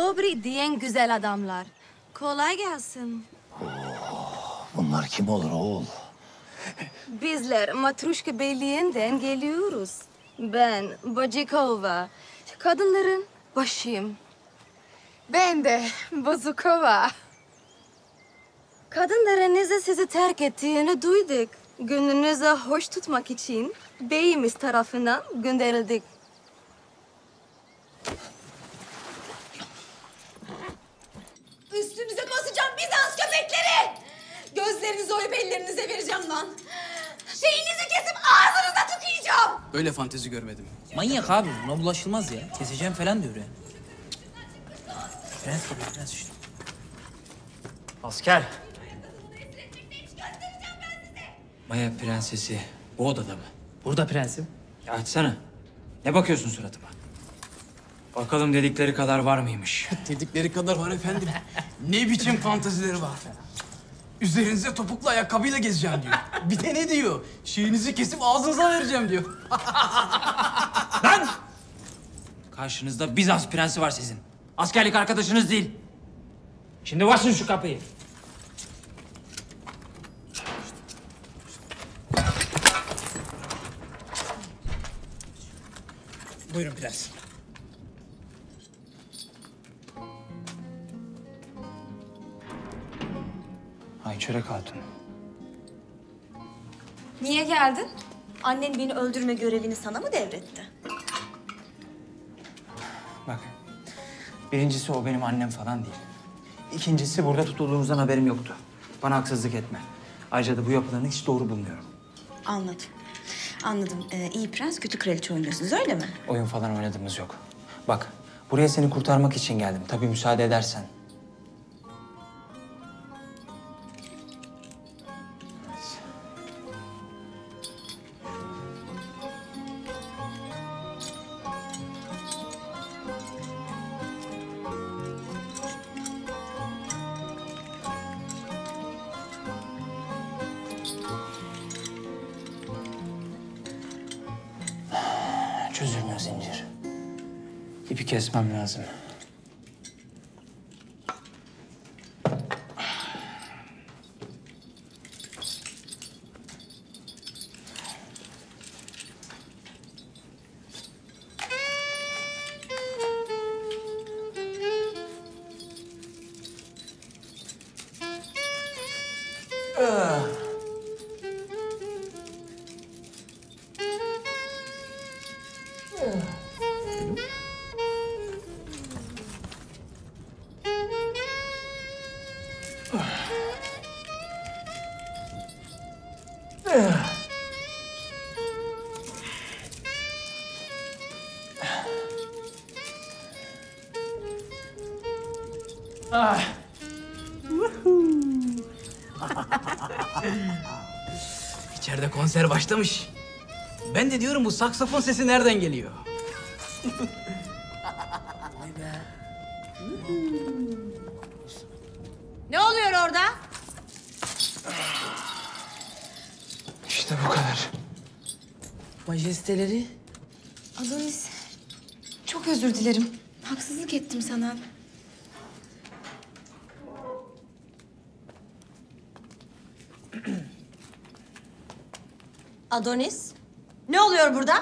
Dobri diyen güzel adamlar. Kolay gelsin. Bunlar kim olur oğul? Bizler Matruşka Beyliği'nden geliyoruz. Ben Bacikova. Kadınların başıyım. Ben de Bozukova. Kadınlarınızı sizi terk ettiğini duyduk. Gününüzü hoş tutmak için beyimiz tarafından gönderildik. Üstünüze basacağım Bizans köpekleri. Gözlerinizi oyup ellerinize vereceğim lan. Şeyinizi kesip ağzınıza tıkayacağım. Öyle fantezi görmedim. Manyak abi buna bulaşılmaz ya. Keseceğim falan diyor ya. Prens gibi prens işte. Asker. Maya prensesi bu odada mı? Burada prensim. Ya açsana. Ne bakıyorsun suratıma? Bakalım dedikleri kadar var mıymış? Dedikleri kadar var efendim. ne biçim fantazileri var. Üzerinize topuklu ayakkabıyla gezeceğim diyor. Bir de ne diyor? Şeyinizi kesip ağzınıza vereceğim diyor. Lan! Karşınızda Bizans prensi var sizin. Askerlik arkadaşınız değil. Şimdi basın şu kapıyı. Buyurun prens. Ayçörek Hatun. Niye geldin? Annen beni öldürme görevini sana mı devretti? Bak. Birincisi o benim annem falan değil. İkincisi burada tutulduğunuzdan haberim yoktu. Bana haksızlık etme. Ayrıca da bu yapılanı hiç doğru bulmuyorum. Anladım. Anladım. Ee, iyi prens, kötü kraliçe oynuyorsunuz öyle mi? Oyun falan oynadığımız yok. Bak, buraya seni kurtarmak için geldim. Tabii müsaade edersen. Bismam lazım. Başlamış. Ben de diyorum bu saksafon sesi nereden geliyor? Ne oluyor orada? İşte bu kadar. Majesteleri. Adonis, çok özür dilerim. Haksızlık ettim sana. Adonis. Ne oluyor burada?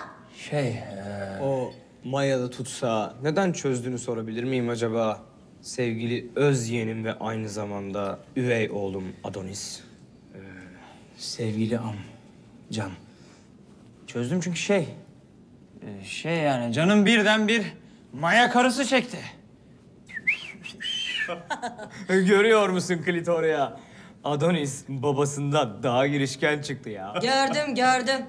Şey, O mayalı tutsa neden çözdüğünü sorabilir miyim acaba? Sevgili öz yeğenim ve aynı zamanda üvey oğlum Adonis. sevgili am, can. Çözdüm çünkü şey... e, Şey yani canım birden bir maya karısı çekti. Görüyor musun Klitoria? Adonis babasından daha girişken çıktı ya. Gördüm gördüm.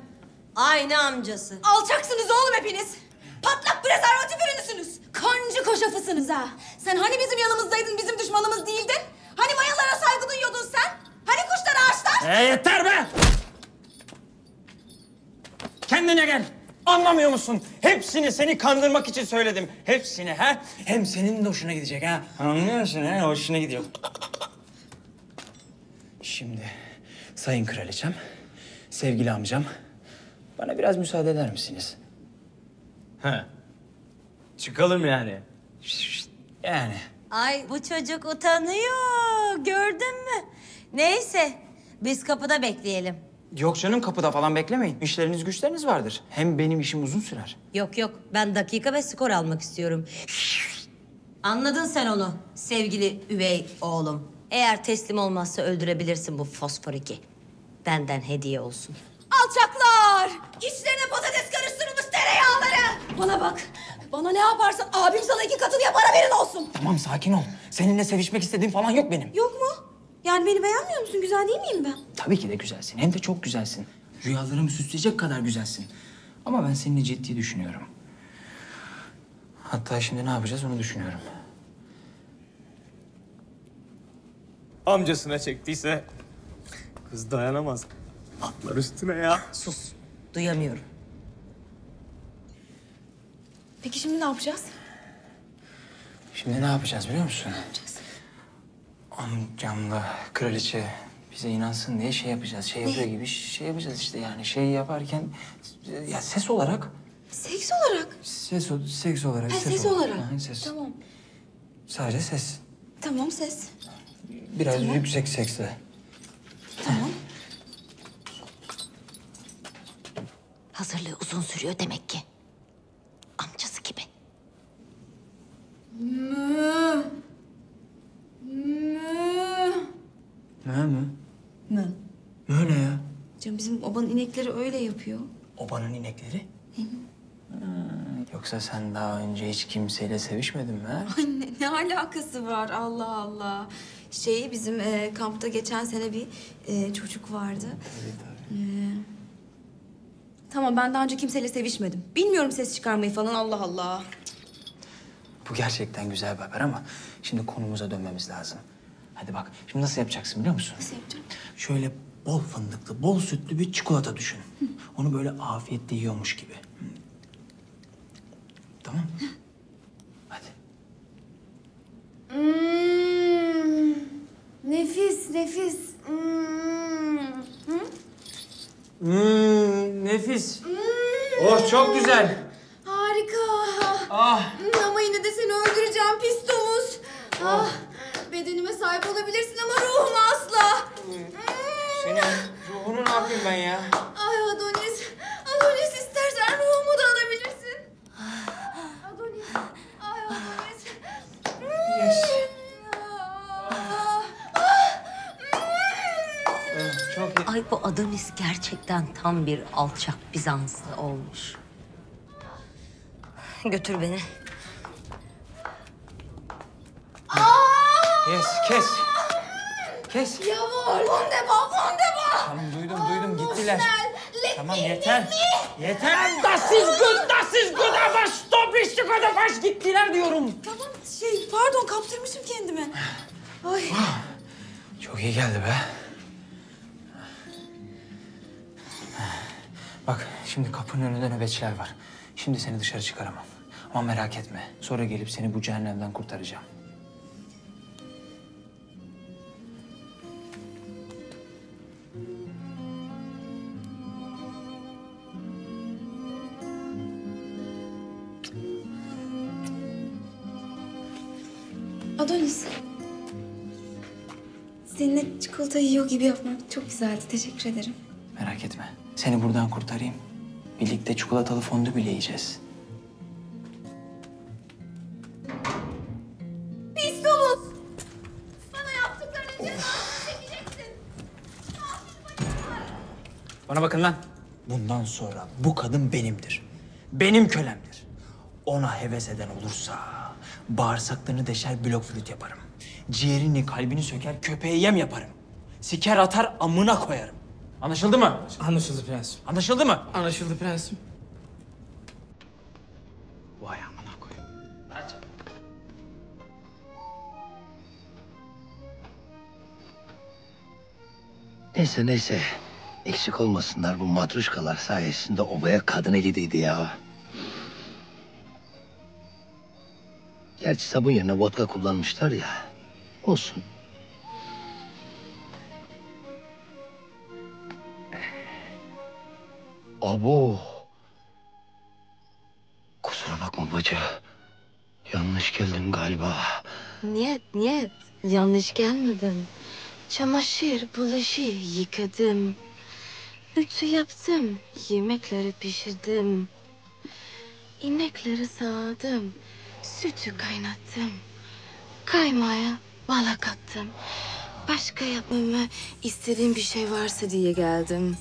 Aynı amcası. Alçaksınız oğlum hepiniz. Patlak prezervatif ürünüsünüz. Kancı koşafısınız ha. Sen hani bizim yanımızdaydın, bizim düşmanımız değildin? Hani mayalara saygı duyuyordun sen? Hani kuşlar ağaçlar? E yeter be! Kendine gel. Anlamıyor musun? Hepsini seni kandırmak için söyledim. Hepsini ha? Hem senin de hoşuna gidecek ha. Anlıyor musun ha? Hoşuna gidiyor. Şimdi sayın kraliçem, sevgili amcam, bana biraz müsaade eder misiniz? He. Çıkalım yani. Yani. Ay bu çocuk utanıyor. Gördün mü? Neyse biz kapıda bekleyelim. Yok canım kapıda falan beklemeyin. İşleriniz güçleriniz vardır. Hem benim işim uzun sürer. Yok yok ben dakika ve skor almak istiyorum. Anladın sen onu sevgili üvey oğlum. Eğer teslim olmazsa öldürebilirsin bu fosfor iki. Benden hediye olsun. Alçaklar! İçlerine patates karıştırılmış tereyağları! Bana bak. Bana ne yaparsan abim sana iki katını yapar haberin olsun. Tamam sakin ol. Seninle sevişmek istediğim falan yok benim. Yok mu? Yani beni beğenmiyor musun? Güzel değil miyim ben? Tabii ki de güzelsin. Hem de çok güzelsin. Rüyalarımı süsleyecek kadar güzelsin. Ama ben seninle ciddi düşünüyorum. Hatta şimdi ne yapacağız onu düşünüyorum. Amcasına çektiyse kız dayanamaz. Atlar üstüne ya. Sus. Duyamıyorum. Peki şimdi ne yapacağız? Şimdi ne yapacağız biliyor musun? Amcamla kraliçe bize inansın diye şey yapacağız. Şey yapıyor gibi şey yapacağız işte yani. Şey yaparken ya ses olarak. Seks olarak. Ses, o- seks olarak. Ha, ses olarak. Ha, ses. Tamam. Sadece ses. Tamam ses. Biraz Tamam. yüksek seksle. Tamam. Hazırlığı uzun sürüyor demek ki. Amcası gibi. Mü. Mü. Mö mü? Mü. Mö ne ya? Canım bizim obanın inekleri öyle yapıyor. Obanın inekleri? Yoksa sen daha önce hiç kimseyle sevişmedin mi? ha? Ay ne, ne alakası var Allah Allah. Şey bizim e, kampta geçen sene bir e, çocuk vardı. E, tamam ben daha önce kimseyle sevişmedim. Bilmiyorum ses çıkarmayı falan Allah Allah. Bu gerçekten güzel bir haber ama şimdi konumuza dönmemiz lazım. Hadi bak, şimdi nasıl yapacaksın biliyor musun? Nasıl yapacağım? Şöyle bol fındıklı, bol sütlü bir çikolata düşün. Onu böyle afiyetle yiyormuş gibi. Hı. Tamam mı? Hmm, nefis nefis. Hmm. Hı? Hmm, nefis. Oh çok güzel. Harika. Ah. Hmm, Ama yine de seni öldüreceğim pis domuz. Ah. Bedenime sahip olabilirsin ama ruhuma asla. Senin ruhunu ne yapayım ben ya? Gerçekten tam bir alçak Bizanslı olmuş. Götür beni. Kes, kes. Kes. Jawohl. Wunderbar, wunderbar. Tamam duydum, duydum. Gittiler. Tamam yeter. Yeter. Das ist gut, das ist gut aber stop işte kadar baş gittiler diyorum. Tamam şey pardon kaptırmışım kendimi. Ay. Çok iyi geldi be. Şimdi kapının önünde nöbetçiler var. Şimdi seni dışarı çıkaramam. Ama merak etme. Sonra gelip seni bu cehennemden kurtaracağım. Adonis. Seninle çikolata yiyor gibi yapmak çok güzeldi. Teşekkür ederim. Merak etme. Seni buradan kurtarayım. Birlikte çikolatalı fondü bile yiyeceğiz. Pis domuz. Bana yaptıklarının cezasını çekeceksin. Bana bakın lan. Bundan sonra bu kadın benimdir. Benim kölemdir. Ona heves eden olursa bağırsaklarını deşer blok flüt yaparım. Ciğerini kalbini söker köpeğe yem yaparım. Siker atar amına koyarım. Anlaşıldı mı? Anlaşıldı prensim. Anlaşıldı mı? Anlaşıldı prensim. Vay amına koyayım. Hadi. Neyse neyse. Eksik olmasınlar bu matruşkalar sayesinde obaya kadın eli değdi ya. Gerçi sabun yerine vodka kullanmışlar ya. Olsun. Abo. Kusura bakma bacı. Yanlış geldim galiba. Niyet niyet yanlış gelmedin. Çamaşır, bulaşığı yıkadım. Ütü yaptım, yemekleri pişirdim. İnekleri sağdım, sütü kaynattım. Kaymaya balık attım. Başka yapmamı istediğin bir şey varsa diye geldim.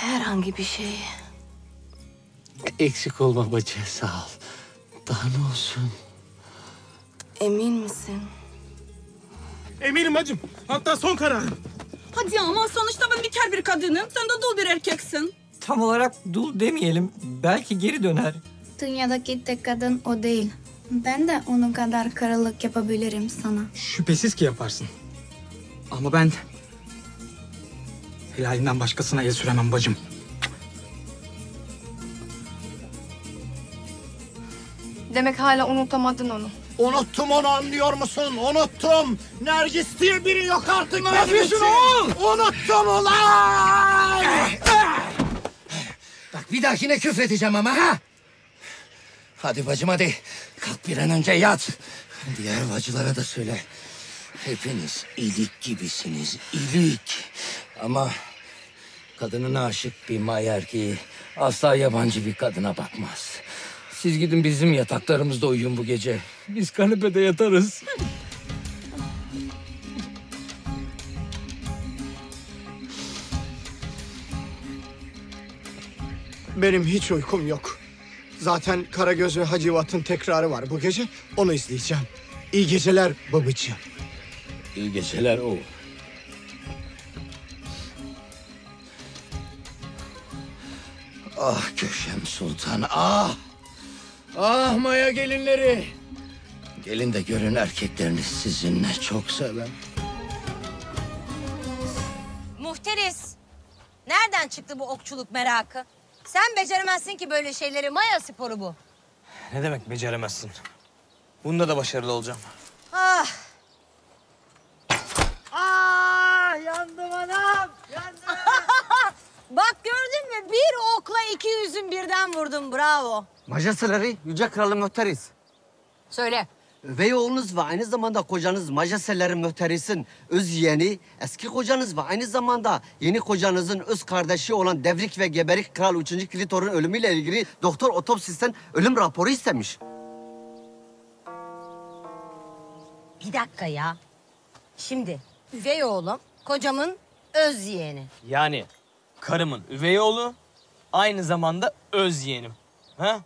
Herhangi bir şey. Eksik olma bacı sağ ol. Daha ne olsun? Emin misin? Eminim hacım. Hatta son kararım. Hadi ama sonuçta ben bekar bir kadınım. Sen de dul bir erkeksin. Tam olarak dul demeyelim. Belki geri döner. Dünyadaki tek kadın o değil. Ben de onun kadar karılık yapabilirim sana. Şüphesiz ki yaparsın. Ama ben... Helalinden başkasına el süremem bacım. Demek hala unutamadın onu. Unuttum onu anlıyor musun? Unuttum. Nergis diye biri yok artık. Ne yapıyorsun oğul? Unuttum ulan! Bak bir dahakine küfredeceğim ama ha. Hadi bacım hadi. Kalk bir an önce yat. Diğer bacılara da söyle. Hepiniz ilik gibisiniz, ilik. Ama kadınına aşık bir may erkeği asla yabancı bir kadına bakmaz. Siz gidin bizim yataklarımızda uyuyun bu gece. Biz kanepede yatarız. Benim hiç uykum yok. Zaten Karagöz ve Hacivat'ın tekrarı var bu gece. Onu izleyeceğim. İyi geceler babacığım. İyi geceler oğul. Ah köşem sultan ah. Ah maya gelinleri. Gelin de görün erkekleriniz sizinle çok seven. Muhteris. Nereden çıktı bu okçuluk merakı? Sen beceremezsin ki böyle şeyleri. Maya sporu bu. Ne demek beceremezsin? Bunda da başarılı olacağım. Ah. Ah yandım anam. Yandım. Bak gördün mü? Bir okla iki yüzün birden vurdum. Bravo. Majesteleri Yüce Kralı Muhteriz. Söyle. Üvey oğlunuz ve aynı zamanda kocanız Majesteleri Muhteris'in öz yeğeni, eski kocanız ve aynı zamanda yeni kocanızın öz kardeşi olan Devrik ve Geberik Kral 3. Kilitor'un ölümüyle ilgili doktor otopsisten ölüm raporu istemiş. Bir dakika ya. Şimdi üvey oğlum kocamın öz yeğeni. Yani karımın üvey oğlu aynı zamanda öz yeğenim. Ha?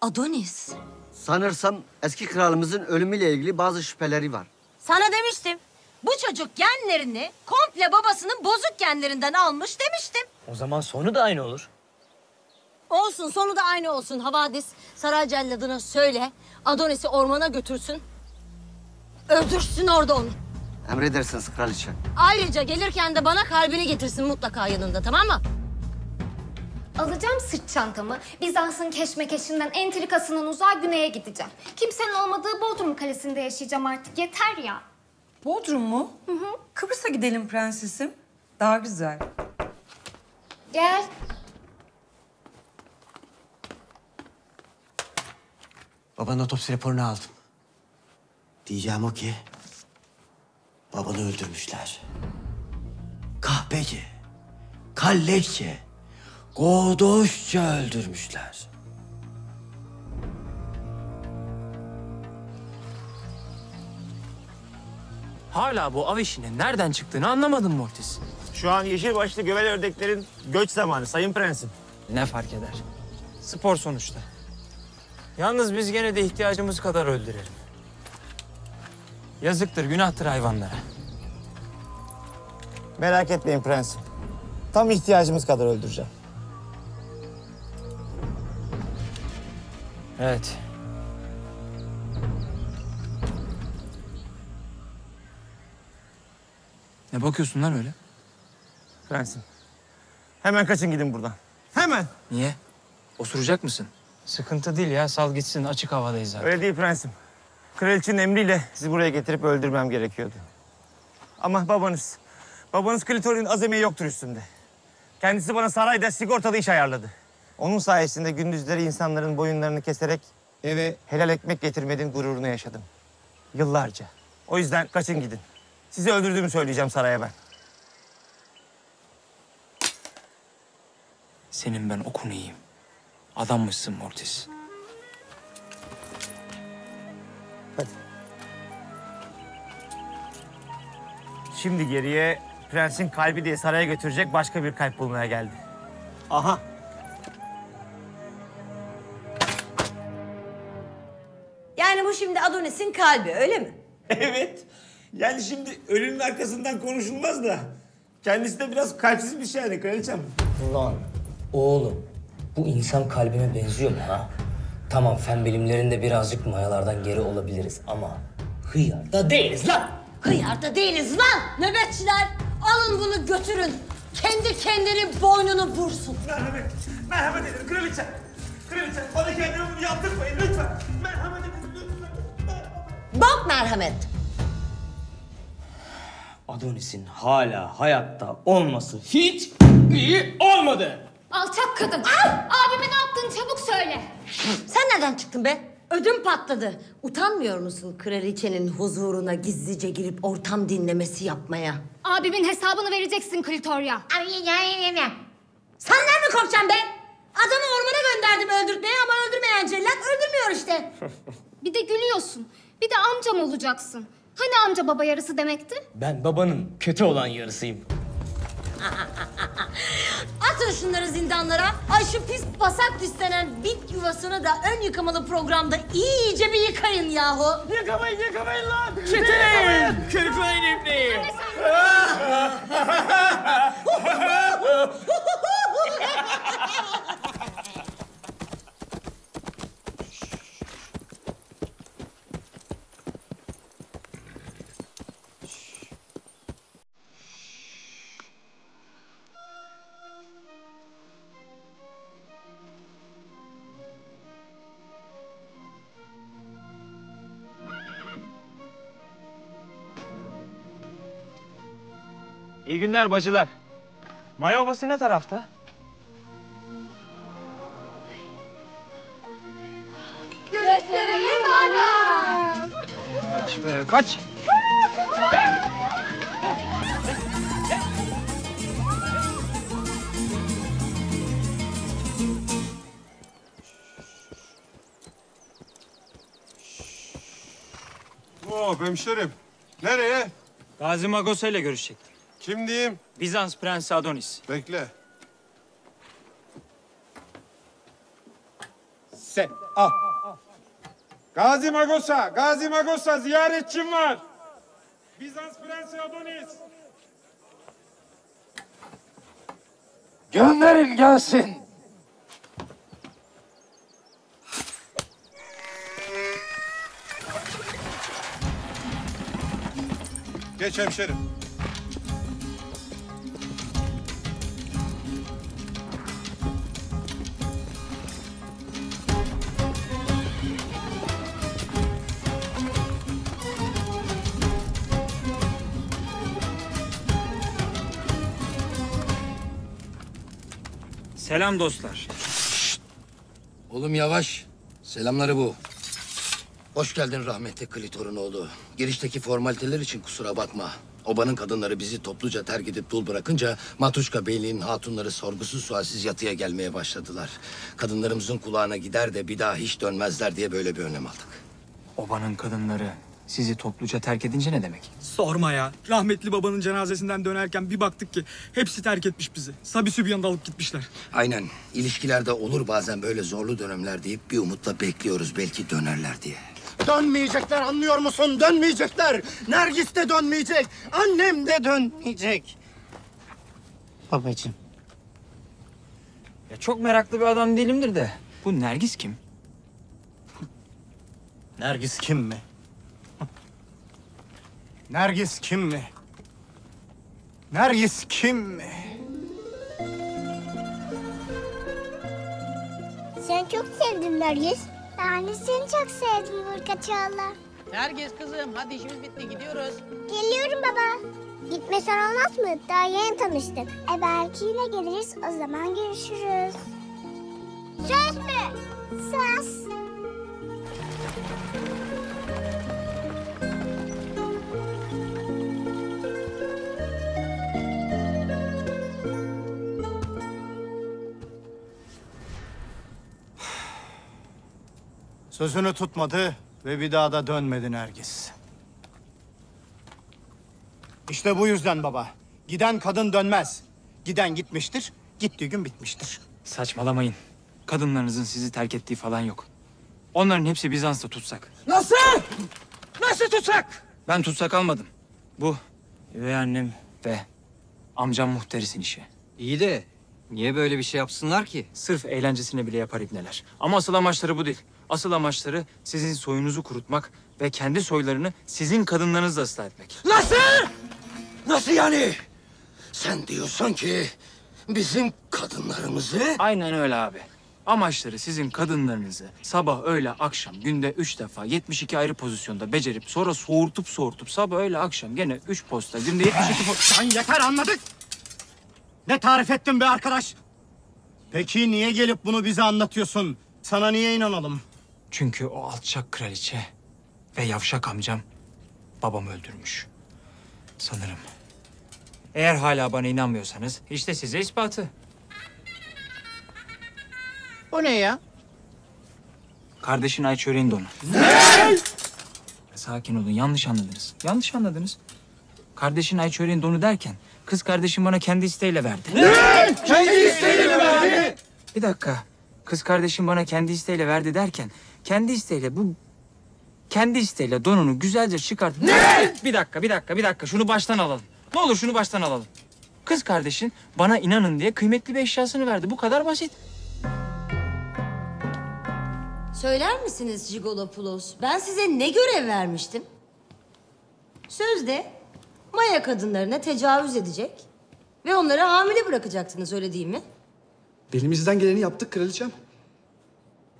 Adonis. Sanırsam eski kralımızın ölümüyle ilgili bazı şüpheleri var. Sana demiştim. Bu çocuk genlerini komple babasının bozuk genlerinden almış demiştim. O zaman sonu da aynı olur. Olsun sonu da aynı olsun Havadis. Saray celladına söyle. Adonis'i ormana götürsün. Öldürsün orada onu. Emredersiniz kraliçe. Ayrıca gelirken de bana kalbini getirsin mutlaka yanında tamam mı? Alacağım sırt çantamı. Bizans'ın keşmekeşinden, entrikasından uzağa güneye gideceğim. Kimsenin olmadığı Bodrum Kalesi'nde yaşayacağım artık. Yeter ya. Bodrum mu? Hı hı. Kıbrıs'a gidelim prensesim. Daha güzel. Gel. Babanın otopsi raporunu aldım. Diyeceğim o ki... ...babanı öldürmüşler. Kahpece, kallekçe, godoşça öldürmüşler. Hala bu av işinin nereden çıktığını anlamadım Mortis. Şu an yeşil başlı gövel ördeklerin göç zamanı sayın prensim. Ne fark eder? Spor sonuçta. Yalnız biz gene de ihtiyacımız kadar öldürelim. Yazıktır, günahtır hayvanlara. Merak etmeyin prensim. Tam ihtiyacımız kadar öldüreceğim. Evet. Ne bakıyorsun lan öyle? Prensim. Hemen kaçın gidin buradan. Hemen. Niye? Osuracak mısın? Sıkıntı değil ya, sal gitsin. Açık havadayız zaten. Öyle değil prensim. Kraliçenin emriyle sizi buraya getirip öldürmem gerekiyordu. Ama babanız, babanız Klitori'nin azamiye yoktur üstünde. Kendisi bana sarayda sigortalı iş ayarladı. Onun sayesinde gündüzleri insanların boyunlarını keserek eve helal ekmek getirmenin gururunu yaşadım. Yıllarca. O yüzden kaçın gidin. Sizi öldürdüğümü söyleyeceğim saraya ben. Senin ben okunu yiyeyim. Adammışsın Mortis. Hadi. Şimdi geriye prensin kalbi diye saraya götürecek başka bir kalp bulmaya geldi. Aha. Yani bu şimdi Adonis'in kalbi öyle mi? Evet. Yani şimdi ölünün arkasından konuşulmaz da. Kendisi de biraz kalpsizmiş yani kraliçem. Ulan oğlum bu insan kalbime benziyor mu ha? Tamam fen bilimlerinde birazcık mayalardan geri olabiliriz ama hıyar da değiliz lan. Hıyarda değiliz lan nöbetçiler. Alın bunu götürün. Kendi kendini boynunu vursun. Merhamet, merhamet edin kraliçem. Kraliçem bana kendimi bunu yaptırmayın lütfen. Merhamet edin lütfen. Bak merhamet. Adonis'in hala hayatta olması hiç iyi olmadı. Alçak kadın. Abime ne yaptın çabuk söyle. Sen nereden çıktın be? Ödüm patladı. Utanmıyor musun kraliçenin huzuruna gizlice girip ortam dinlemesi yapmaya? Abimin hesabını vereceksin Klitorya. Senden mi korkacağım be? Adamı ormana gönderdim öldürtmeye ama öldürmeyen cellat öldürmüyor işte. Bir de gülüyorsun. Bir de amcam olacaksın. Hani amca baba yarısı demekti? Ben babanın kötü olan yarısıyım. Atın şunları zindanlara. Ay şu pis basak pislenen bit yuvasını da ön yıkamalı programda iyice bir yıkayın yahu. Yıkamayın yıkamayın lan. Çetin! Kırklayın ipliği. İyi günler bacılar. Maya Ovası ne tarafta? Göstereyim bana. Kaç be, kaç. Oo hemşerim. Nereye? Gazi Magosa ile görüşecektim. Kim diyeyim? Bizans Prensi Adonis. Bekle. Sen al. Gazi Magosa, Gazi Magosa ziyaretçim var. Bizans Prensi Adonis. Gönderin gelsin. Geç hemşerim. Selam dostlar. Oğlum yavaş. Selamları bu. Hoş geldin rahmetli Klitor'un oğlu. Girişteki formaliteler için kusura bakma. Obanın kadınları bizi topluca terk edip dul bırakınca Matuşka Beyliği'nin hatunları sorgusuz sualsiz yatıya gelmeye başladılar. Kadınlarımızın kulağına gider de bir daha hiç dönmezler diye böyle bir önlem aldık. Obanın kadınları sizi topluca terk edince ne demek? Sorma ya. Rahmetli babanın cenazesinden dönerken bir baktık ki hepsi terk etmiş bizi. Sabi Sübyan'da alıp gitmişler. Aynen. İlişkilerde olur bazen böyle zorlu dönemler deyip bir umutla bekliyoruz belki dönerler diye. Dönmeyecekler anlıyor musun? Dönmeyecekler. Nergis de dönmeyecek. Annem de dönmeyecek. Babacığım. Ya çok meraklı bir adam değilimdir de. Bu Nergis kim? Nergis kim mi? Nergis kim mi? Nergis kim mi? Sen çok sevdin Nergis. Ben de seni çok sevdim Burka Çağla. Nergis kızım hadi işimiz bitti gidiyoruz. Geliyorum baba. Gitmesen olmaz mı? Daha yeni tanıştık. E belki yine geliriz. O zaman görüşürüz. Sözünü tutmadı, Ve bir daha da dönmedi Nergis. İşte bu yüzden baba. Giden kadın dönmez. Giden gitmiştir, gittiği gün bitmiştir. Saçmalamayın. Kadınlarınızın sizi terk ettiği falan yok. Onların hepsi Bizans'ta tutsak. Nasıl? Nasıl tutsak? Ben tutsak almadım. Bu üvey annem ve amcam muhterisin işi. İyi de niye böyle bir şey yapsınlar ki? Sırf eğlencesine bile yapar ibneler. Ama asıl amaçları bu değil. Asıl amaçları sizin soyunuzu kurutmak ve kendi soylarını sizin kadınlarınızla ıslah etmek. Nasıl? Nasıl yani? Sen diyorsun ki bizim kadınlarımızı... Aynen öyle abi. Amaçları sizin kadınlarınızı sabah, öğle, akşam günde üç defa 72 ayrı pozisyonda becerip sonra soğurtup soğurtup sabah, öğle, akşam gene üç posta günde 72 posta... Lan yeter anladık. Ne tarif ettin be arkadaş? Peki niye gelip bunu bize anlatıyorsun? Sana niye inanalım? Çünkü o alçak kraliçe ve yavşak amcam babamı öldürmüş. Sanırım. Eğer hala bana inanmıyorsanız işte size ispatı. O ne ya? Kardeşin Ayçöreğin donu. Ne? Sakin olun yanlış anladınız. Yanlış anladınız. Kardeşin Ayçöreğin donu derken kız kardeşim bana kendi isteğiyle verdi. Ne? Kendi isteğiyle mi verdi? Bir dakika. Kız kardeşim bana kendi isteğiyle verdi derken kendi isteğiyle bu kendi isteğiyle donunu güzelce çıkart. Ne? Bir dakika, bir dakika, bir dakika. Şunu baştan alalım. Ne olur şunu baştan alalım. Kız kardeşin bana inanın diye kıymetli bir eşyasını verdi. Bu kadar basit. Söyler misiniz Jigolopoulos? Ben size ne görev vermiştim? Sözde Maya kadınlarına tecavüz edecek ve onları hamile bırakacaktınız öyle değil mi? Elimizden geleni yaptık kraliçem.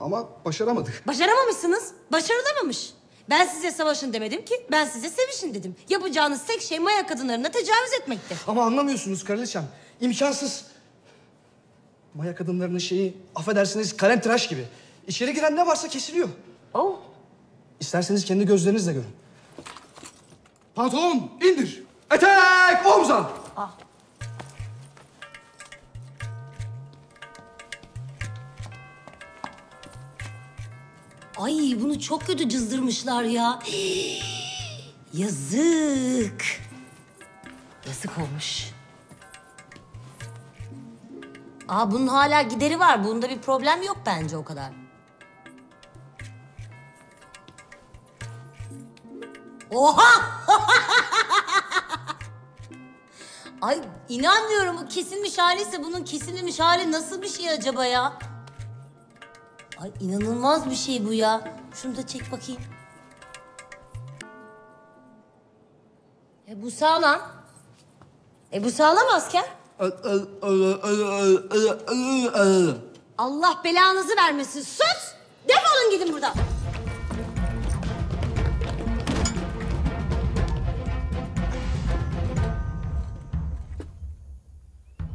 Ama başaramadık. Başaramamışsınız. Başarılamamış. Ben size savaşın demedim ki. Ben size sevişin dedim. Yapacağınız tek şey Maya kadınlarına tecavüz etmekti. Ama anlamıyorsunuz kraliçem. İmkansız. Maya kadınlarının şeyi affedersiniz kalem tıraş gibi. İçeri giren ne varsa kesiliyor. Oh. İsterseniz kendi gözlerinizle görün. Pantolon indir. Etek omza. Ay bunu çok kötü cızdırmışlar ya. Yazık. Yazık olmuş. Aa bunun hala gideri var. Bunda bir problem yok bence o kadar. Oha! Ay inanmıyorum. Bu kesilmiş haliyse bunun kesilmemiş hali nasıl bir şey acaba ya? Ay inanılmaz bir şey bu ya. Şunu da çek bakayım. E bu sağlam. E bu sağlam asker. Allah belanızı vermesin. Sus! Defolun gidin buradan.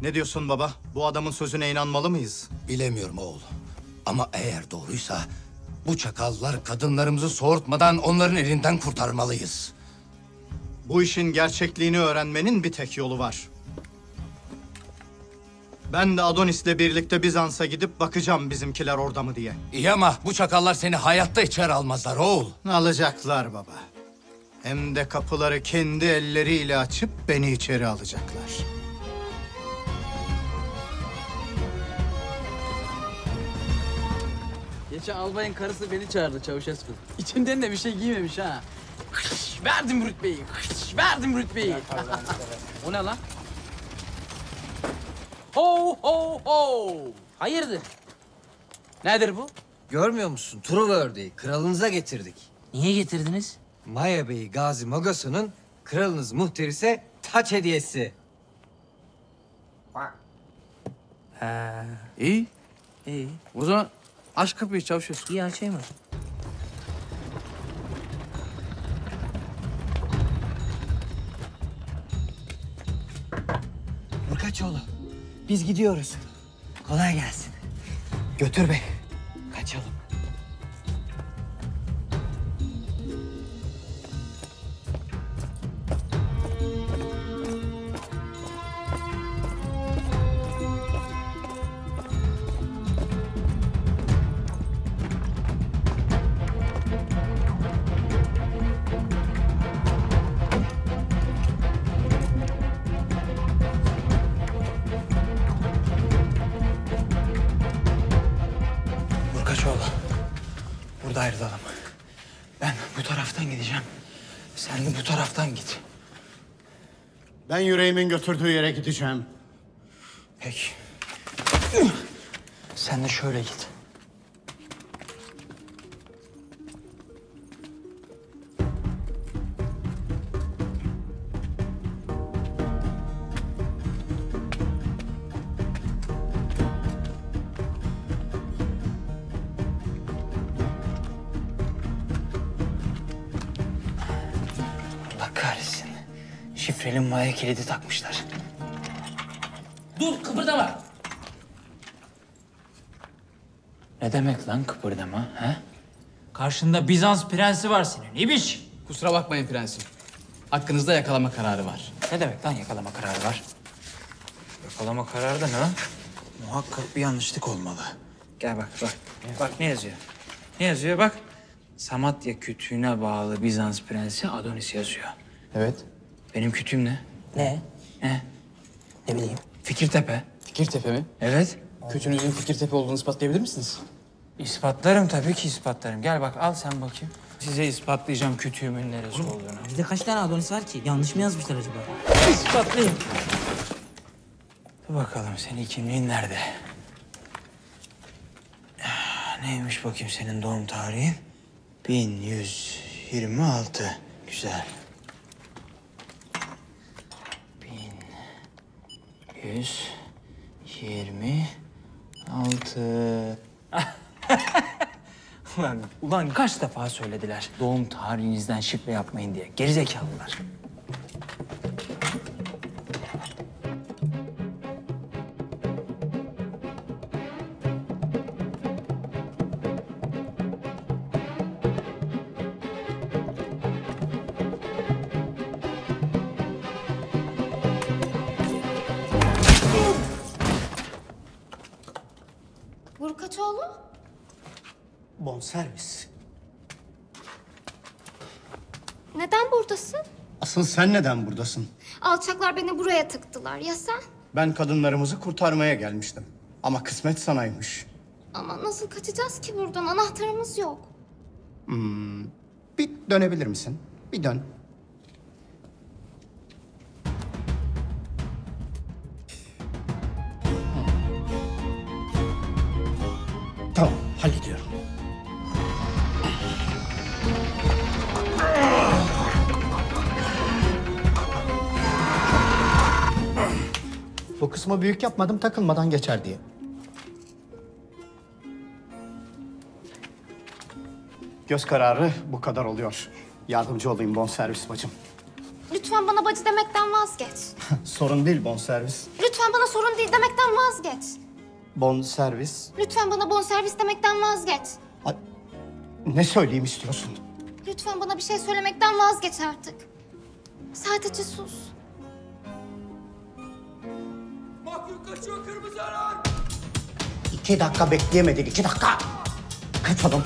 Ne diyorsun baba? Bu adamın sözüne inanmalı mıyız? Bilemiyorum oğul. Ama eğer doğruysa bu çakallar kadınlarımızı soğurtmadan onların elinden kurtarmalıyız. Bu işin gerçekliğini öğrenmenin bir tek yolu var. Ben de Adonis'le birlikte Bizans'a gidip bakacağım bizimkiler orada mı diye. İyi ama bu çakallar seni hayatta içeri almazlar oğul. Alacaklar baba. Hem de kapıları kendi elleriyle açıp beni içeri alacaklar. Geçen albayın karısı beni çağırdı Çavuşescu. İçinden de bir şey giymemiş ha. Hış, verdim rütbeyi. hış, verdim rütbeyi. o ne lan? Ho ho ho. Hayırdır? Nedir bu? Görmüyor musun? Truva ördeği. Kralınıza getirdik. Niye getirdiniz? Maya Bey Gazi Magosa'nın kralınız muhterise taç hediyesi. Ha, iyi. İyi. O zaman aç kapıyı Çavuşescu. İyi açayım mı? Burkaçoğlu, biz gidiyoruz. Kolay gelsin. Götür beni. Kaçalım. Ben yüreğimin götürdüğü yere gideceğim. Peki. Sen de şöyle git. Şifreli maya kilidi takmışlar. Dur kıpırdama. Ne demek lan kıpırdama ha? Karşında Bizans prensi var senin İbiş. Kusura bakmayın prensim. Hakkınızda yakalama kararı var. Ne demek lan yakalama kararı var? Yakalama kararı da ne lan? Muhakkak bir yanlışlık olmalı. Gel bak bak. Bak ne yazıyor? Ne yazıyor bak. Samatya kütüğüne bağlı Bizans prensi Adonis yazıyor. Evet. Benim kütüğüm ne? Ne? Ne? Ne bileyim. Fikirtepe. Fikirtepe mi? Evet. Kötünüzün Fikirtepe olduğunu ispatlayabilir misiniz? İspatlarım tabii ki ispatlarım. Gel bak al sen bakayım. Size ispatlayacağım kütüğümün neresi olduğunu. Bizde kaç tane Adonis var ki? Yanlış mı yazmışlar acaba? İspatlayın. Dur bakalım senin kimliğin nerede? Ah, Neymiş bakayım senin doğum tarihin? 1126. Güzel. 1126. ulan, ulan kaç defa söylediler doğum tarihinizden şifre yapmayın diye. Gerizekalılar. Asıl sen neden buradasın? Alçaklar beni buraya tıktılar. Ya sen? Ben kadınlarımızı kurtarmaya gelmiştim. Ama kısmet sanaymış. Ama nasıl kaçacağız ki buradan? Anahtarımız yok. Hmm, bir dönebilir misin? Bir dön. Bu kısmı büyük yapmadım takılmadan geçer diye. Göz kararı bu kadar oluyor. Yardımcı olayım bonservis bacım. Lütfen bana bacı demekten vazgeç. Sorun değil bonservis. Lütfen bana sorun değil demekten vazgeç. Bonservis. Lütfen bana bonservis demekten vazgeç. Ne söyleyeyim istiyorsun? Lütfen bana bir şey söylemekten vazgeç artık. Sadece sus. Mahkum kaçıyor kırmızı alarm. İki dakika bekleyemedin, iki dakika. Kaçalım.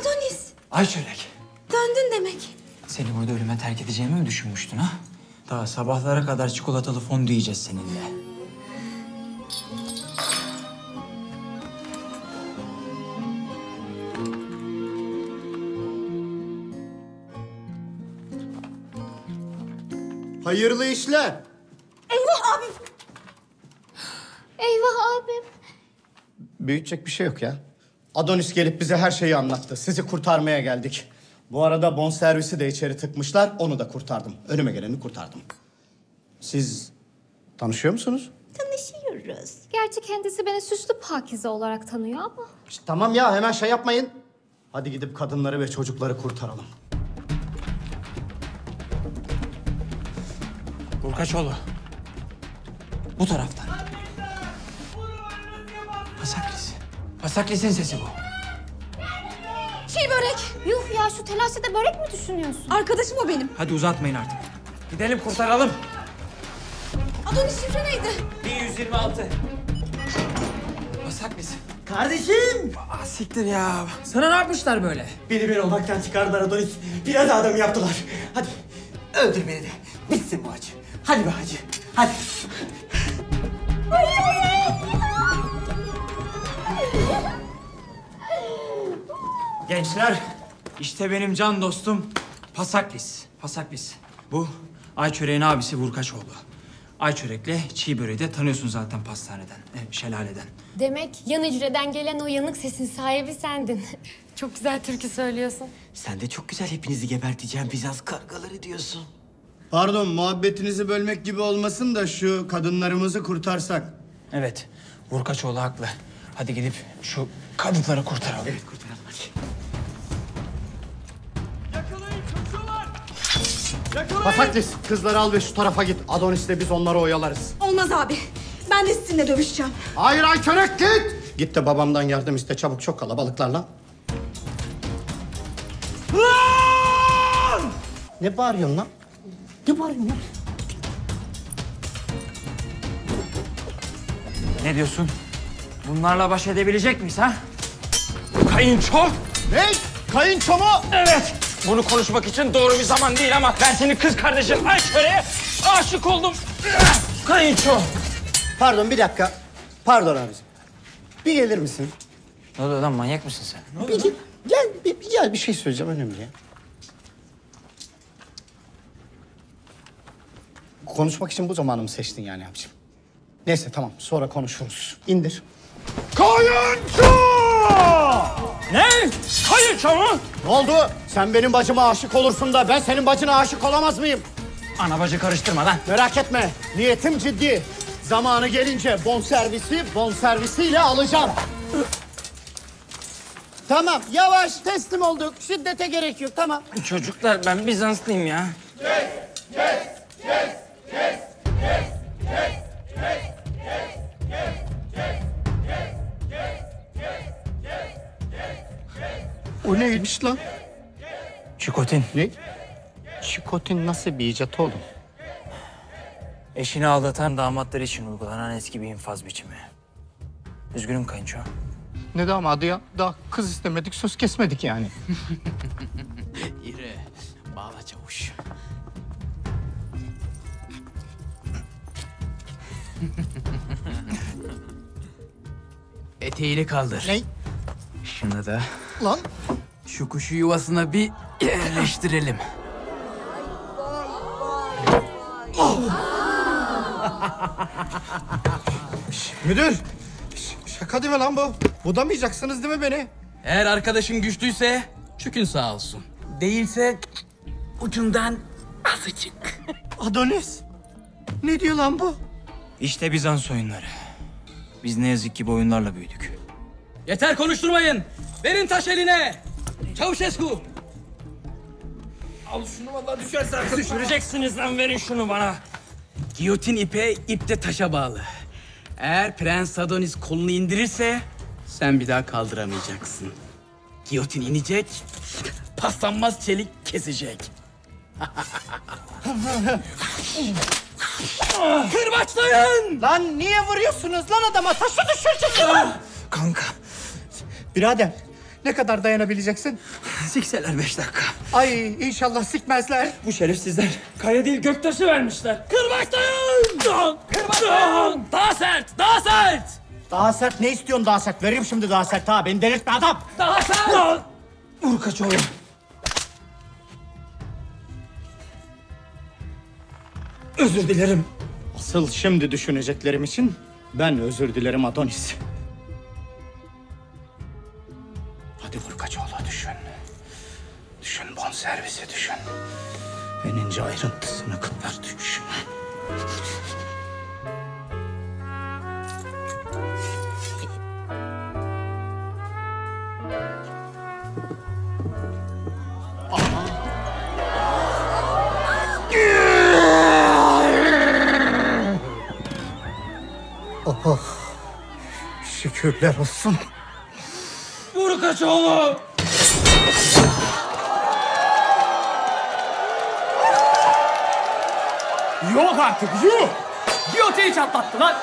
Adonis, Ayçölek. döndün demek. Seni burada ölüme terk edeceğimi mi düşünmüştün ha? Daha sabahlara kadar çikolatalı fondü yiyeceğiz seninle. Hayırlı işler. Eyvah abim. Eyvah abim. Büyütecek bir şey yok ya. Adonis gelip bize her şeyi anlattı. Sizi kurtarmaya geldik. Bu arada bonservisi de içeri tıkmışlar. Onu da kurtardım. Önüme geleni kurtardım. Siz tanışıyor musunuz? Tanışıyoruz. Gerçi kendisi beni süslü pakize olarak tanıyor ama. İşte tamam ya hemen şey yapmayın. Hadi gidip kadınları ve çocukları kurtaralım. Burkaçoğlu. Bu taraftan. Pasaklis. Pasaklis'in sesi bu. Şey börek. Yuh ya şu telaşede börek mi düşünüyorsun? Arkadaşım o benim. Hadi uzatmayın artık. Gidelim kurtaralım. Adonis şifre neydi? 1126. Pasaklis. Kardeşim! Aa, siktir ya. Sana ne yapmışlar böyle? Beni ben olmaktan çıkardılar Adonis. Biraz adam yaptılar. Hadi öldür beni de. Bitsin bu acı. Hadi be hacı. Hadi. Gençler, işte benim can dostum Pasaklis. Pasaklis. Bu Ayçörek'in abisi Vurkaçoğlu. Ayçörek'le çiğ böreği de tanıyorsun zaten pastaneden, e, şelaleden. Demek yan hücreden gelen o yanık sesin sahibi sendin. çok güzel türkü söylüyorsun. Sen de çok güzel hepinizi geberteceğim Bizans kargaları diyorsun. Pardon muhabbetinizi bölmek gibi olmasın da şu kadınlarımızı kurtarsak. Evet, Vurkaçoğlu haklı. Hadi gidip şu kadınları kurtaralım. Evet, kurtaralım hadi. Pasaklis kızları al ve şu tarafa git. Adonis'le biz onları oyalarız. Olmaz abi. Ben de sizinle dövüşeceğim. Hayır Ayçörek git. Git de babamdan yardım iste çabuk çok kalabalıklar lan. Ne bağırıyorsun lan? Ne bağırıyorsun lan? Ne diyorsun? Bunlarla baş edebilecek miyiz ha? Kayınço! Ne? Kayınço mu? Evet. Bunu konuşmak için doğru bir zaman değil ama ben senin kız kardeşin Ayşe'ye aşık oldum. Kayınço! Pardon bir dakika. Pardon abicim. Bir gelir misin? Ne oluyor lan manyak mısın sen? Bir gel, gel bir, bir gel bir şey söyleyeceğim önemli ya. Konuşmak için bu zamanı mı seçtin yani abicim? Neyse tamam sonra konuşuruz. İndir. Kayınço! Ne? Kayınço mu? Ne oldu? Sen benim bacıma aşık olursun da ben senin bacına aşık olamaz mıyım? Ana bacı karıştırma lan. Merak etme. Niyetim ciddi. Zamanı gelince bon servisi bon servisiyle alacağım. tamam yavaş teslim olduk. Şiddete gerek yok tamam. Çocuklar ben Bizanslıyım ya. O neymiş lan? Çikotin. Ne? Çikotin nasıl bir icat oğlum? Eşini aldatan damatlar için uygulanan eski bir infaz biçimi. Üzgünüm kayınço. Ne damadı ya? Daha kız istemedik söz kesmedik yani. Eteğini kaldır. Ne? Şunu da Lan şu kuşu yuvasına bir yerleştirelim. Müdür. ş- Şaka değil mi lan bu? Budamayacaksınız değil mi beni? Eğer arkadaşın güçlüyse çükün sağ olsun. Değilse ucundan azıcık. Adonis. Ne diyor lan bu? İşte Bizans oyunları. Biz ne yazık ki bu oyunlarla büyüdük. Yeter konuşturmayın. Verin taş eline. Çavuşescu. Al şunu vallahi düşersen. Düşüreceksiniz lan verin şunu bana. Giyotin ipe, ip de taşa bağlı. Eğer Prens Adonis kolunu indirirse sen bir daha kaldıramayacaksın. Giyotin inecek, paslanmaz çelik kesecek. Kırbaçlayın! Lan niye vuruyorsunuz lan adama? Taşı düşürecek. Kanka. Birader ne kadar dayanabileceksin? Sikseler beş dakika. Ay inşallah sikmezler. Bu şerefsizler kaya değil göktaşı vermişler. Kırbaçlayın! Kırbaçlayın! Daha sert, daha sert! Daha sert ne istiyorsun daha sert? Vereyim şimdi daha sert ha. Beni delirtme adam. Daha sert! Vur kaç oğlum. Özür dilerim. Asıl şimdi düşüneceklerim için ben özür dilerim Adonis. Hadi vur kaç oğla düşün. Düşün bon servisi düşün. En ince ayrıntısına kadar düşün. Şükürler olsun. Vur kaç oğlum. Yok artık, yuh! Giyotini çatlattı lan!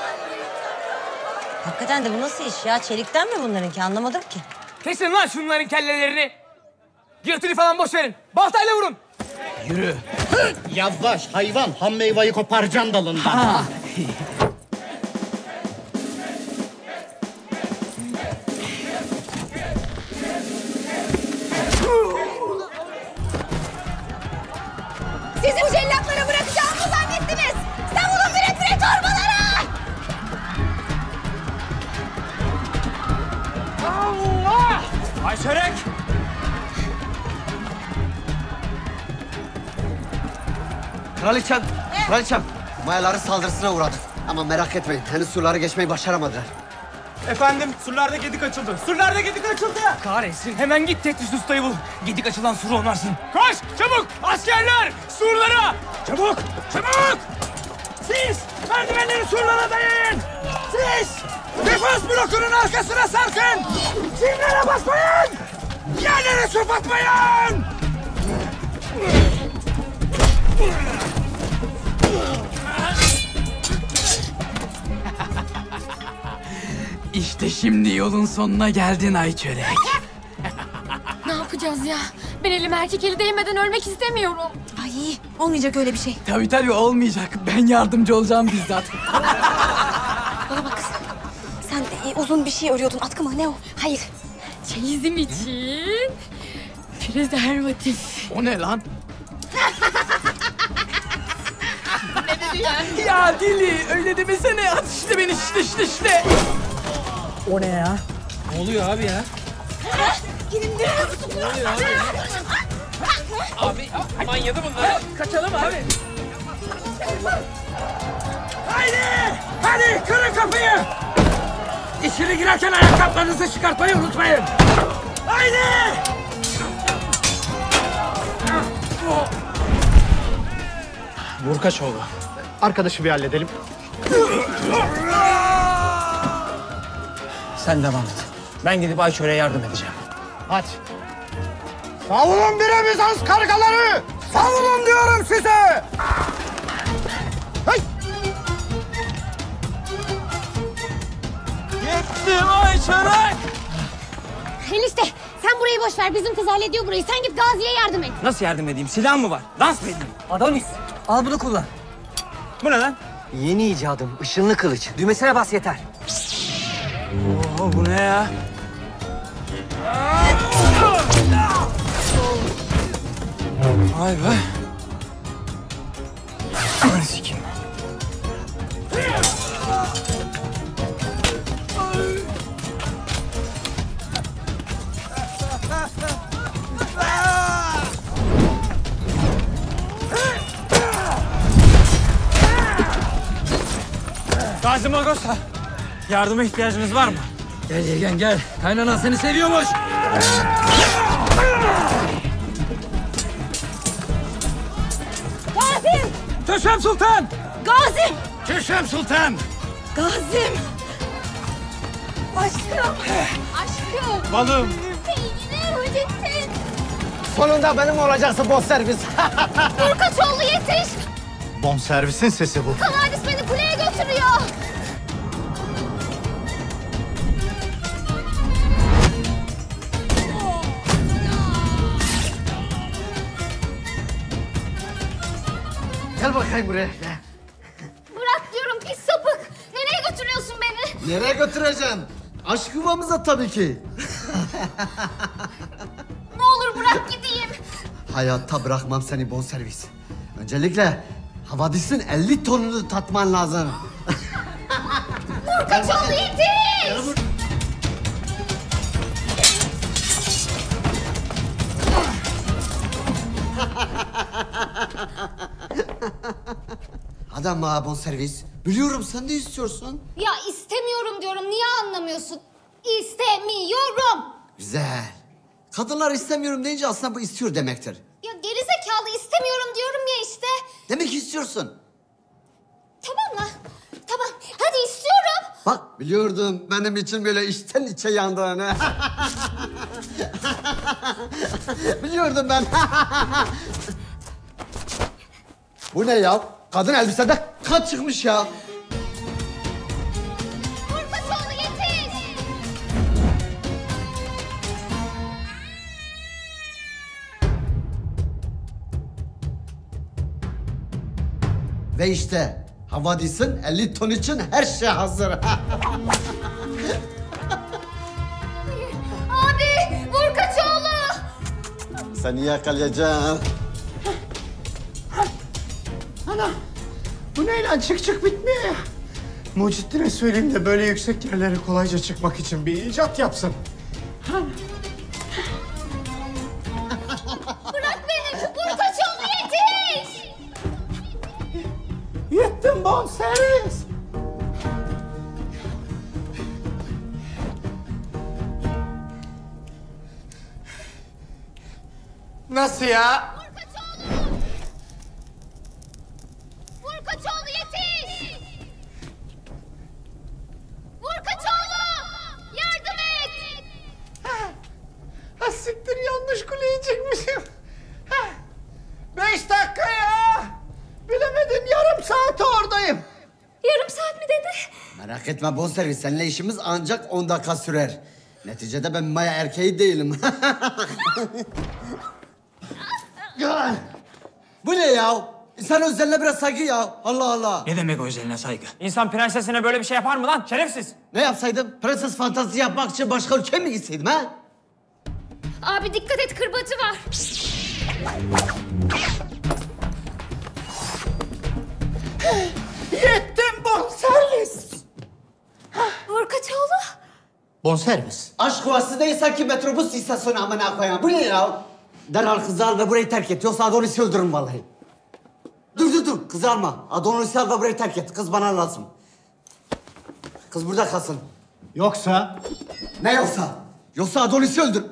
Hakikaten de bu nasıl iş ya? Çelikten mi bunlarınki? Anlamadım ki. Kesin lan şunların kellelerini! Giyotini falan boş verin, baltayla vurun! Yürü. Yavaş hayvan. Ham meyveyi koparacaksın dalından. Çörek! Kraliçem, kraliçem. Mayaların saldırısına uğradık. Ama merak etmeyin, henüz surları geçmeyi başaramadılar. Efendim, surlarda gedik açıldı. Surlarda gedik açıldı. Kahretsin, hemen git Tetris Usta'yı bul. Gedik açılan suru onarsın. Koş, çabuk! Askerler, surlara! Çabuk, çabuk! Siz, merdivenleri surlara dayayın! Siz, defans blokunun arkasına sarkın! Çimlere basmayın! Yerlere surf atmayın! İşte şimdi yolun sonuna geldin Ayçörek. Ne yapacağız ya? Ben elime erkek eli değmeden ölmek istemiyorum. Ay olmayacak öyle bir şey. Tabii tabii olmayacak. Ben yardımcı olacağım bizzat. Bana bak kız. Sen e, uzun bir şey örüyordun. Atkı mı? Ne o? Hayır. Çeyizim için prezervatif. O ne lan? ne dedi yani? Ya Dili öyle demesene. At işte beni işte işte işte. O ne ya? Ne oluyor abi ya? Ne oluyor abi? Abi manyadı bunlar. Kaçalım abi. Haydi! Hadi kırın kapıyı! İçeri girerken ayakkabılarınızı çıkartmayı unutmayın. Haydi! Vurkaçoğlu. Arkadaşı bir halledelim. Sen devam et. Ben gidip Ayçöre'ye yardım edeceğim. Hadi. Savunun bire Bizans kargaları! Savunun diyorum size! Gittim Ayçörek! Enişte sen burayı boş ver. Bizim kız hallediyor burayı. Sen git Gazi'ye yardım et. Nasıl yardım edeyim? Silah mı var? Dans mı edeyim? Adonis, al bunu kullan. Bu ne lan? Yeni icadım, ışınlı kılıç. Düğmesine bas yeter. Oo, bu ne ya? Vay be. Sikeyim. Gazi Magosa, yardıma ihtiyacınız var mı? Gel Yegen gel. Kaynanan seni seviyormuş. Gazim! Köşem Sultan! Gazim! Köşem Sultan! Gazim! Aşkım! Aşkım. Balım. Peynir Hücettin. Sonunda benim olacaksın boss servis. Burkaçoğlu yetiş. Bonservisin sesi bu. Kavadis beni kuleye Gel buraya. Bırak diyorum pis sapık. Nereye götürüyorsun beni? Nereye götüreceğim? Aşk yuvamıza tabii ki. Ne olur bırak gideyim. Hayatta bırakmam seni bon servis. Öncelikle havadisin 50 tonunu tatman lazım. Burkaçoğlu yetiş. Adam ha bon servis. Biliyorum sen de istiyorsun. Ya istemiyorum diyorum. Niye anlamıyorsun? İstemiyorum. Güzel. Kadınlar istemiyorum deyince aslında bu istiyor demektir. Ya gerizekalı istemiyorum diyorum ya işte. Demek istiyorsun. Tamam lan. Tamam. Hadi istiyorum. Bak biliyordum benim için böyle içten içe yandığını. biliyordum ben. bu ne ya? Kadın elbisede kan çıkmış ya. Burkaçoğlu yetiş. Ve işte havadisin 50 ton için her şey hazır. Abi Burkaçoğlu. Seni yakalayacağım. Ana bu ne neyle çık çık bitmiyor ya. Mucittin'e söyleyeyim de böyle yüksek yerlere kolayca çıkmak için bir icat yapsın. Ana. Bırak beni kurtaç ol yetiş. Yettim bonservis. Nasıl ya? Etme bonservis. Seninle işimiz ancak 10 dakika sürer. Neticede ben maya erkeği değilim. Bu ne ya? İnsan özeline biraz saygı ya. Allah Allah. Ne demek özeline saygı? İnsan prensesine böyle bir şey yapar mı lan? Şerefsiz. Ne yapsaydım? Prenses fantazisi yapmak için başka ülkeye mi gitseydim ha? Abi dikkat et kırbacı var. Yettim bonservis. Vurkaçoğlu. Bonservis. Aşk ovası değil sanki metrobüs istasyonu amına koyayım. Bu ne ya? Derhal kızı al ve burayı terk et. Yoksa Adonis'i öldürürüm vallahi. Dur dur dur. Kızı alma. Adonis'i al ve burayı terk et. Kız bana lazım. Kız burada kalsın. Yoksa? Ne yoksa? Yoksa Adonis'i öldür.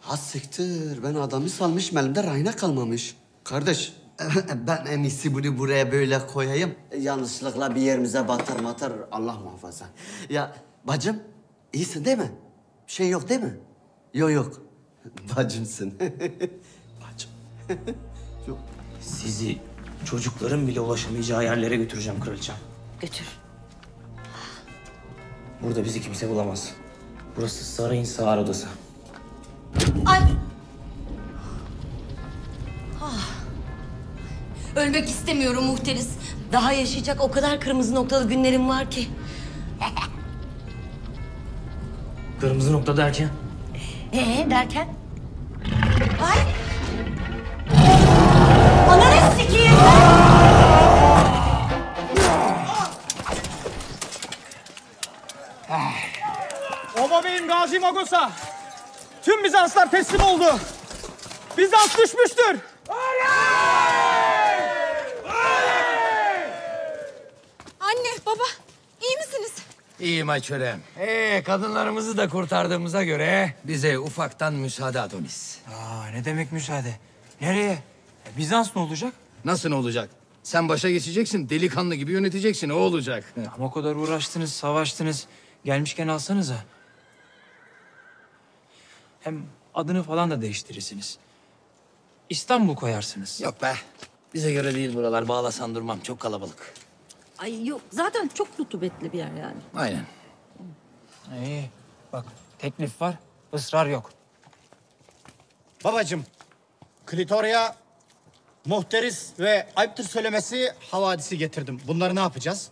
Ha siktir. Ben adamı salmışım elimde rayına kalmamış. Kardeş ben en iyisi bunu buraya böyle koyayım. Yanlışlıkla bir yerimize batar matar Allah muhafaza. Ya bacım iyisin değil mi? Bir şey yok değil mi? Yok yok. Bacımsın. Bacım. yok. Sizi çocukların bile ulaşamayacağı yerlere götüreceğim kraliçem. Götür. Burada bizi kimse bulamaz. Burası sarayın sağır odası. Ay. Ah. Ölmek istemiyorum muhteris. Daha yaşayacak o kadar kırmızı noktalı günlerim var ki. Kırmızı nokta derken? Ee derken? Ay. Ananı sikeyim. Oba Bey'im Gazi Magosa. Tüm Bizanslar teslim oldu. Bizans düşmüştür. Anne, baba, iyi misiniz? İyiyim Ayçölem. Ee, kadınlarımızı da kurtardığımıza göre bize ufaktan müsaade Adonis. Aa, ne demek müsaade? Nereye? E, Bizans ne olacak? Nasıl ne olacak? Sen başa geçeceksin, delikanlı gibi yöneteceksin. O olacak. Ama o kadar uğraştınız, savaştınız. Gelmişken alsanıza. Hem adını falan da değiştirirsiniz. İstanbul koyarsınız. Yok be. Bize göre değil buralar. Bağlasan durmam. Çok kalabalık. Ay yok zaten çok rutubetli bir yer yani. Aynen. İyi. Bak teklif var, ısrar yok. Babacım, Klitorya, muhteris ve ayıptır söylemesi havadisi getirdim. Bunları ne yapacağız?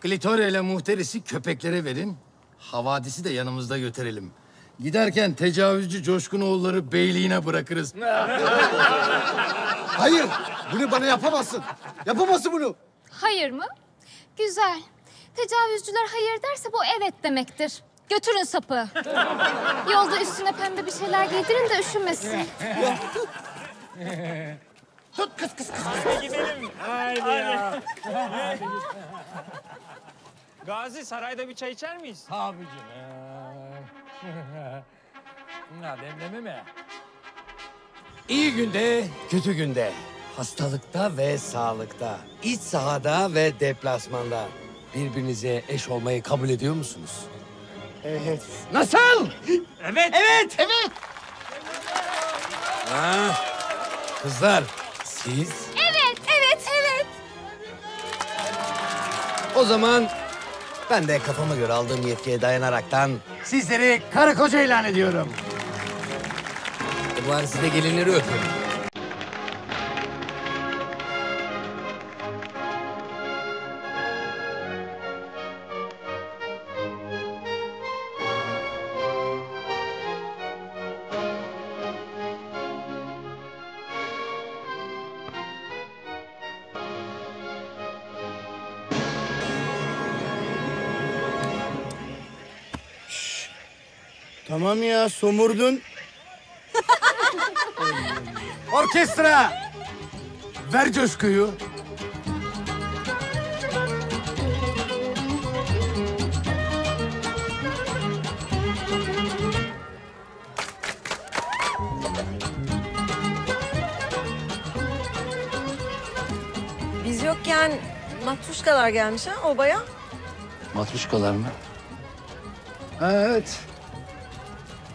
Klitore ile muhterisi köpeklere verin. Havadisi de yanımızda götürelim. Giderken tecavüzcü Coşkun oğulları beyliğine bırakırız. Hayır. Bunu bana yapamazsın. Yapamazsın bunu. Hayır mı? Güzel. Tecavüzcüler hayır derse bu evet demektir. Götürün sapı. Yolda üstüne pembe bir şeyler giydirin de üşümesin. Tut kız kız kız. gidelim. Haydi ya. Gazi sarayda bir çay içer miyiz? Tabii canım. demleme mi? İyi günde, kötü günde. Hastalıkta ve sağlıkta. iç sahada ve deplasmanda. Birbirinize eş olmayı kabul ediyor musunuz? Evet. Nasıl? Evet. Evet. Evet. Ha, kızlar, siz? Evet, evet, evet. O zaman ben de kafama göre aldığım yetkiye dayanaraktan sizleri karı koca ilan ediyorum. E, bu arada siz de gelinleri öpün. Allah'ım ya somurdun. Orkestra. Ver coşkuyu. Biz yokken matruşkalar gelmiş ha obaya. Matruşkalar mı? Evet.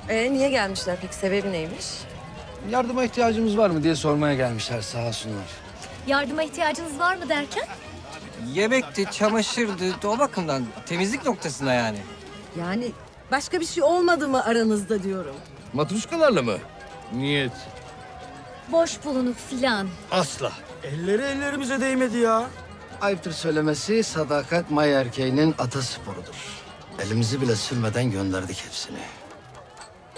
Ee, niye gelmişler peki? Sebebi neymiş? Yardıma ihtiyacımız var mı diye sormaya gelmişler sağ olsunlar. Yardıma ihtiyacınız var mı derken? Yemekti, çamaşırdı. O bakımdan temizlik noktasında yani. Yani başka bir şey olmadı mı aranızda diyorum. Matruşkalarla mı? Niyet. Boş bulunuk filan. Asla. Elleri ellerimize değmedi ya. Ayıptır söylemesi sadakat may erkeğinin atasporudur. Elimizi bile sürmeden gönderdik hepsini.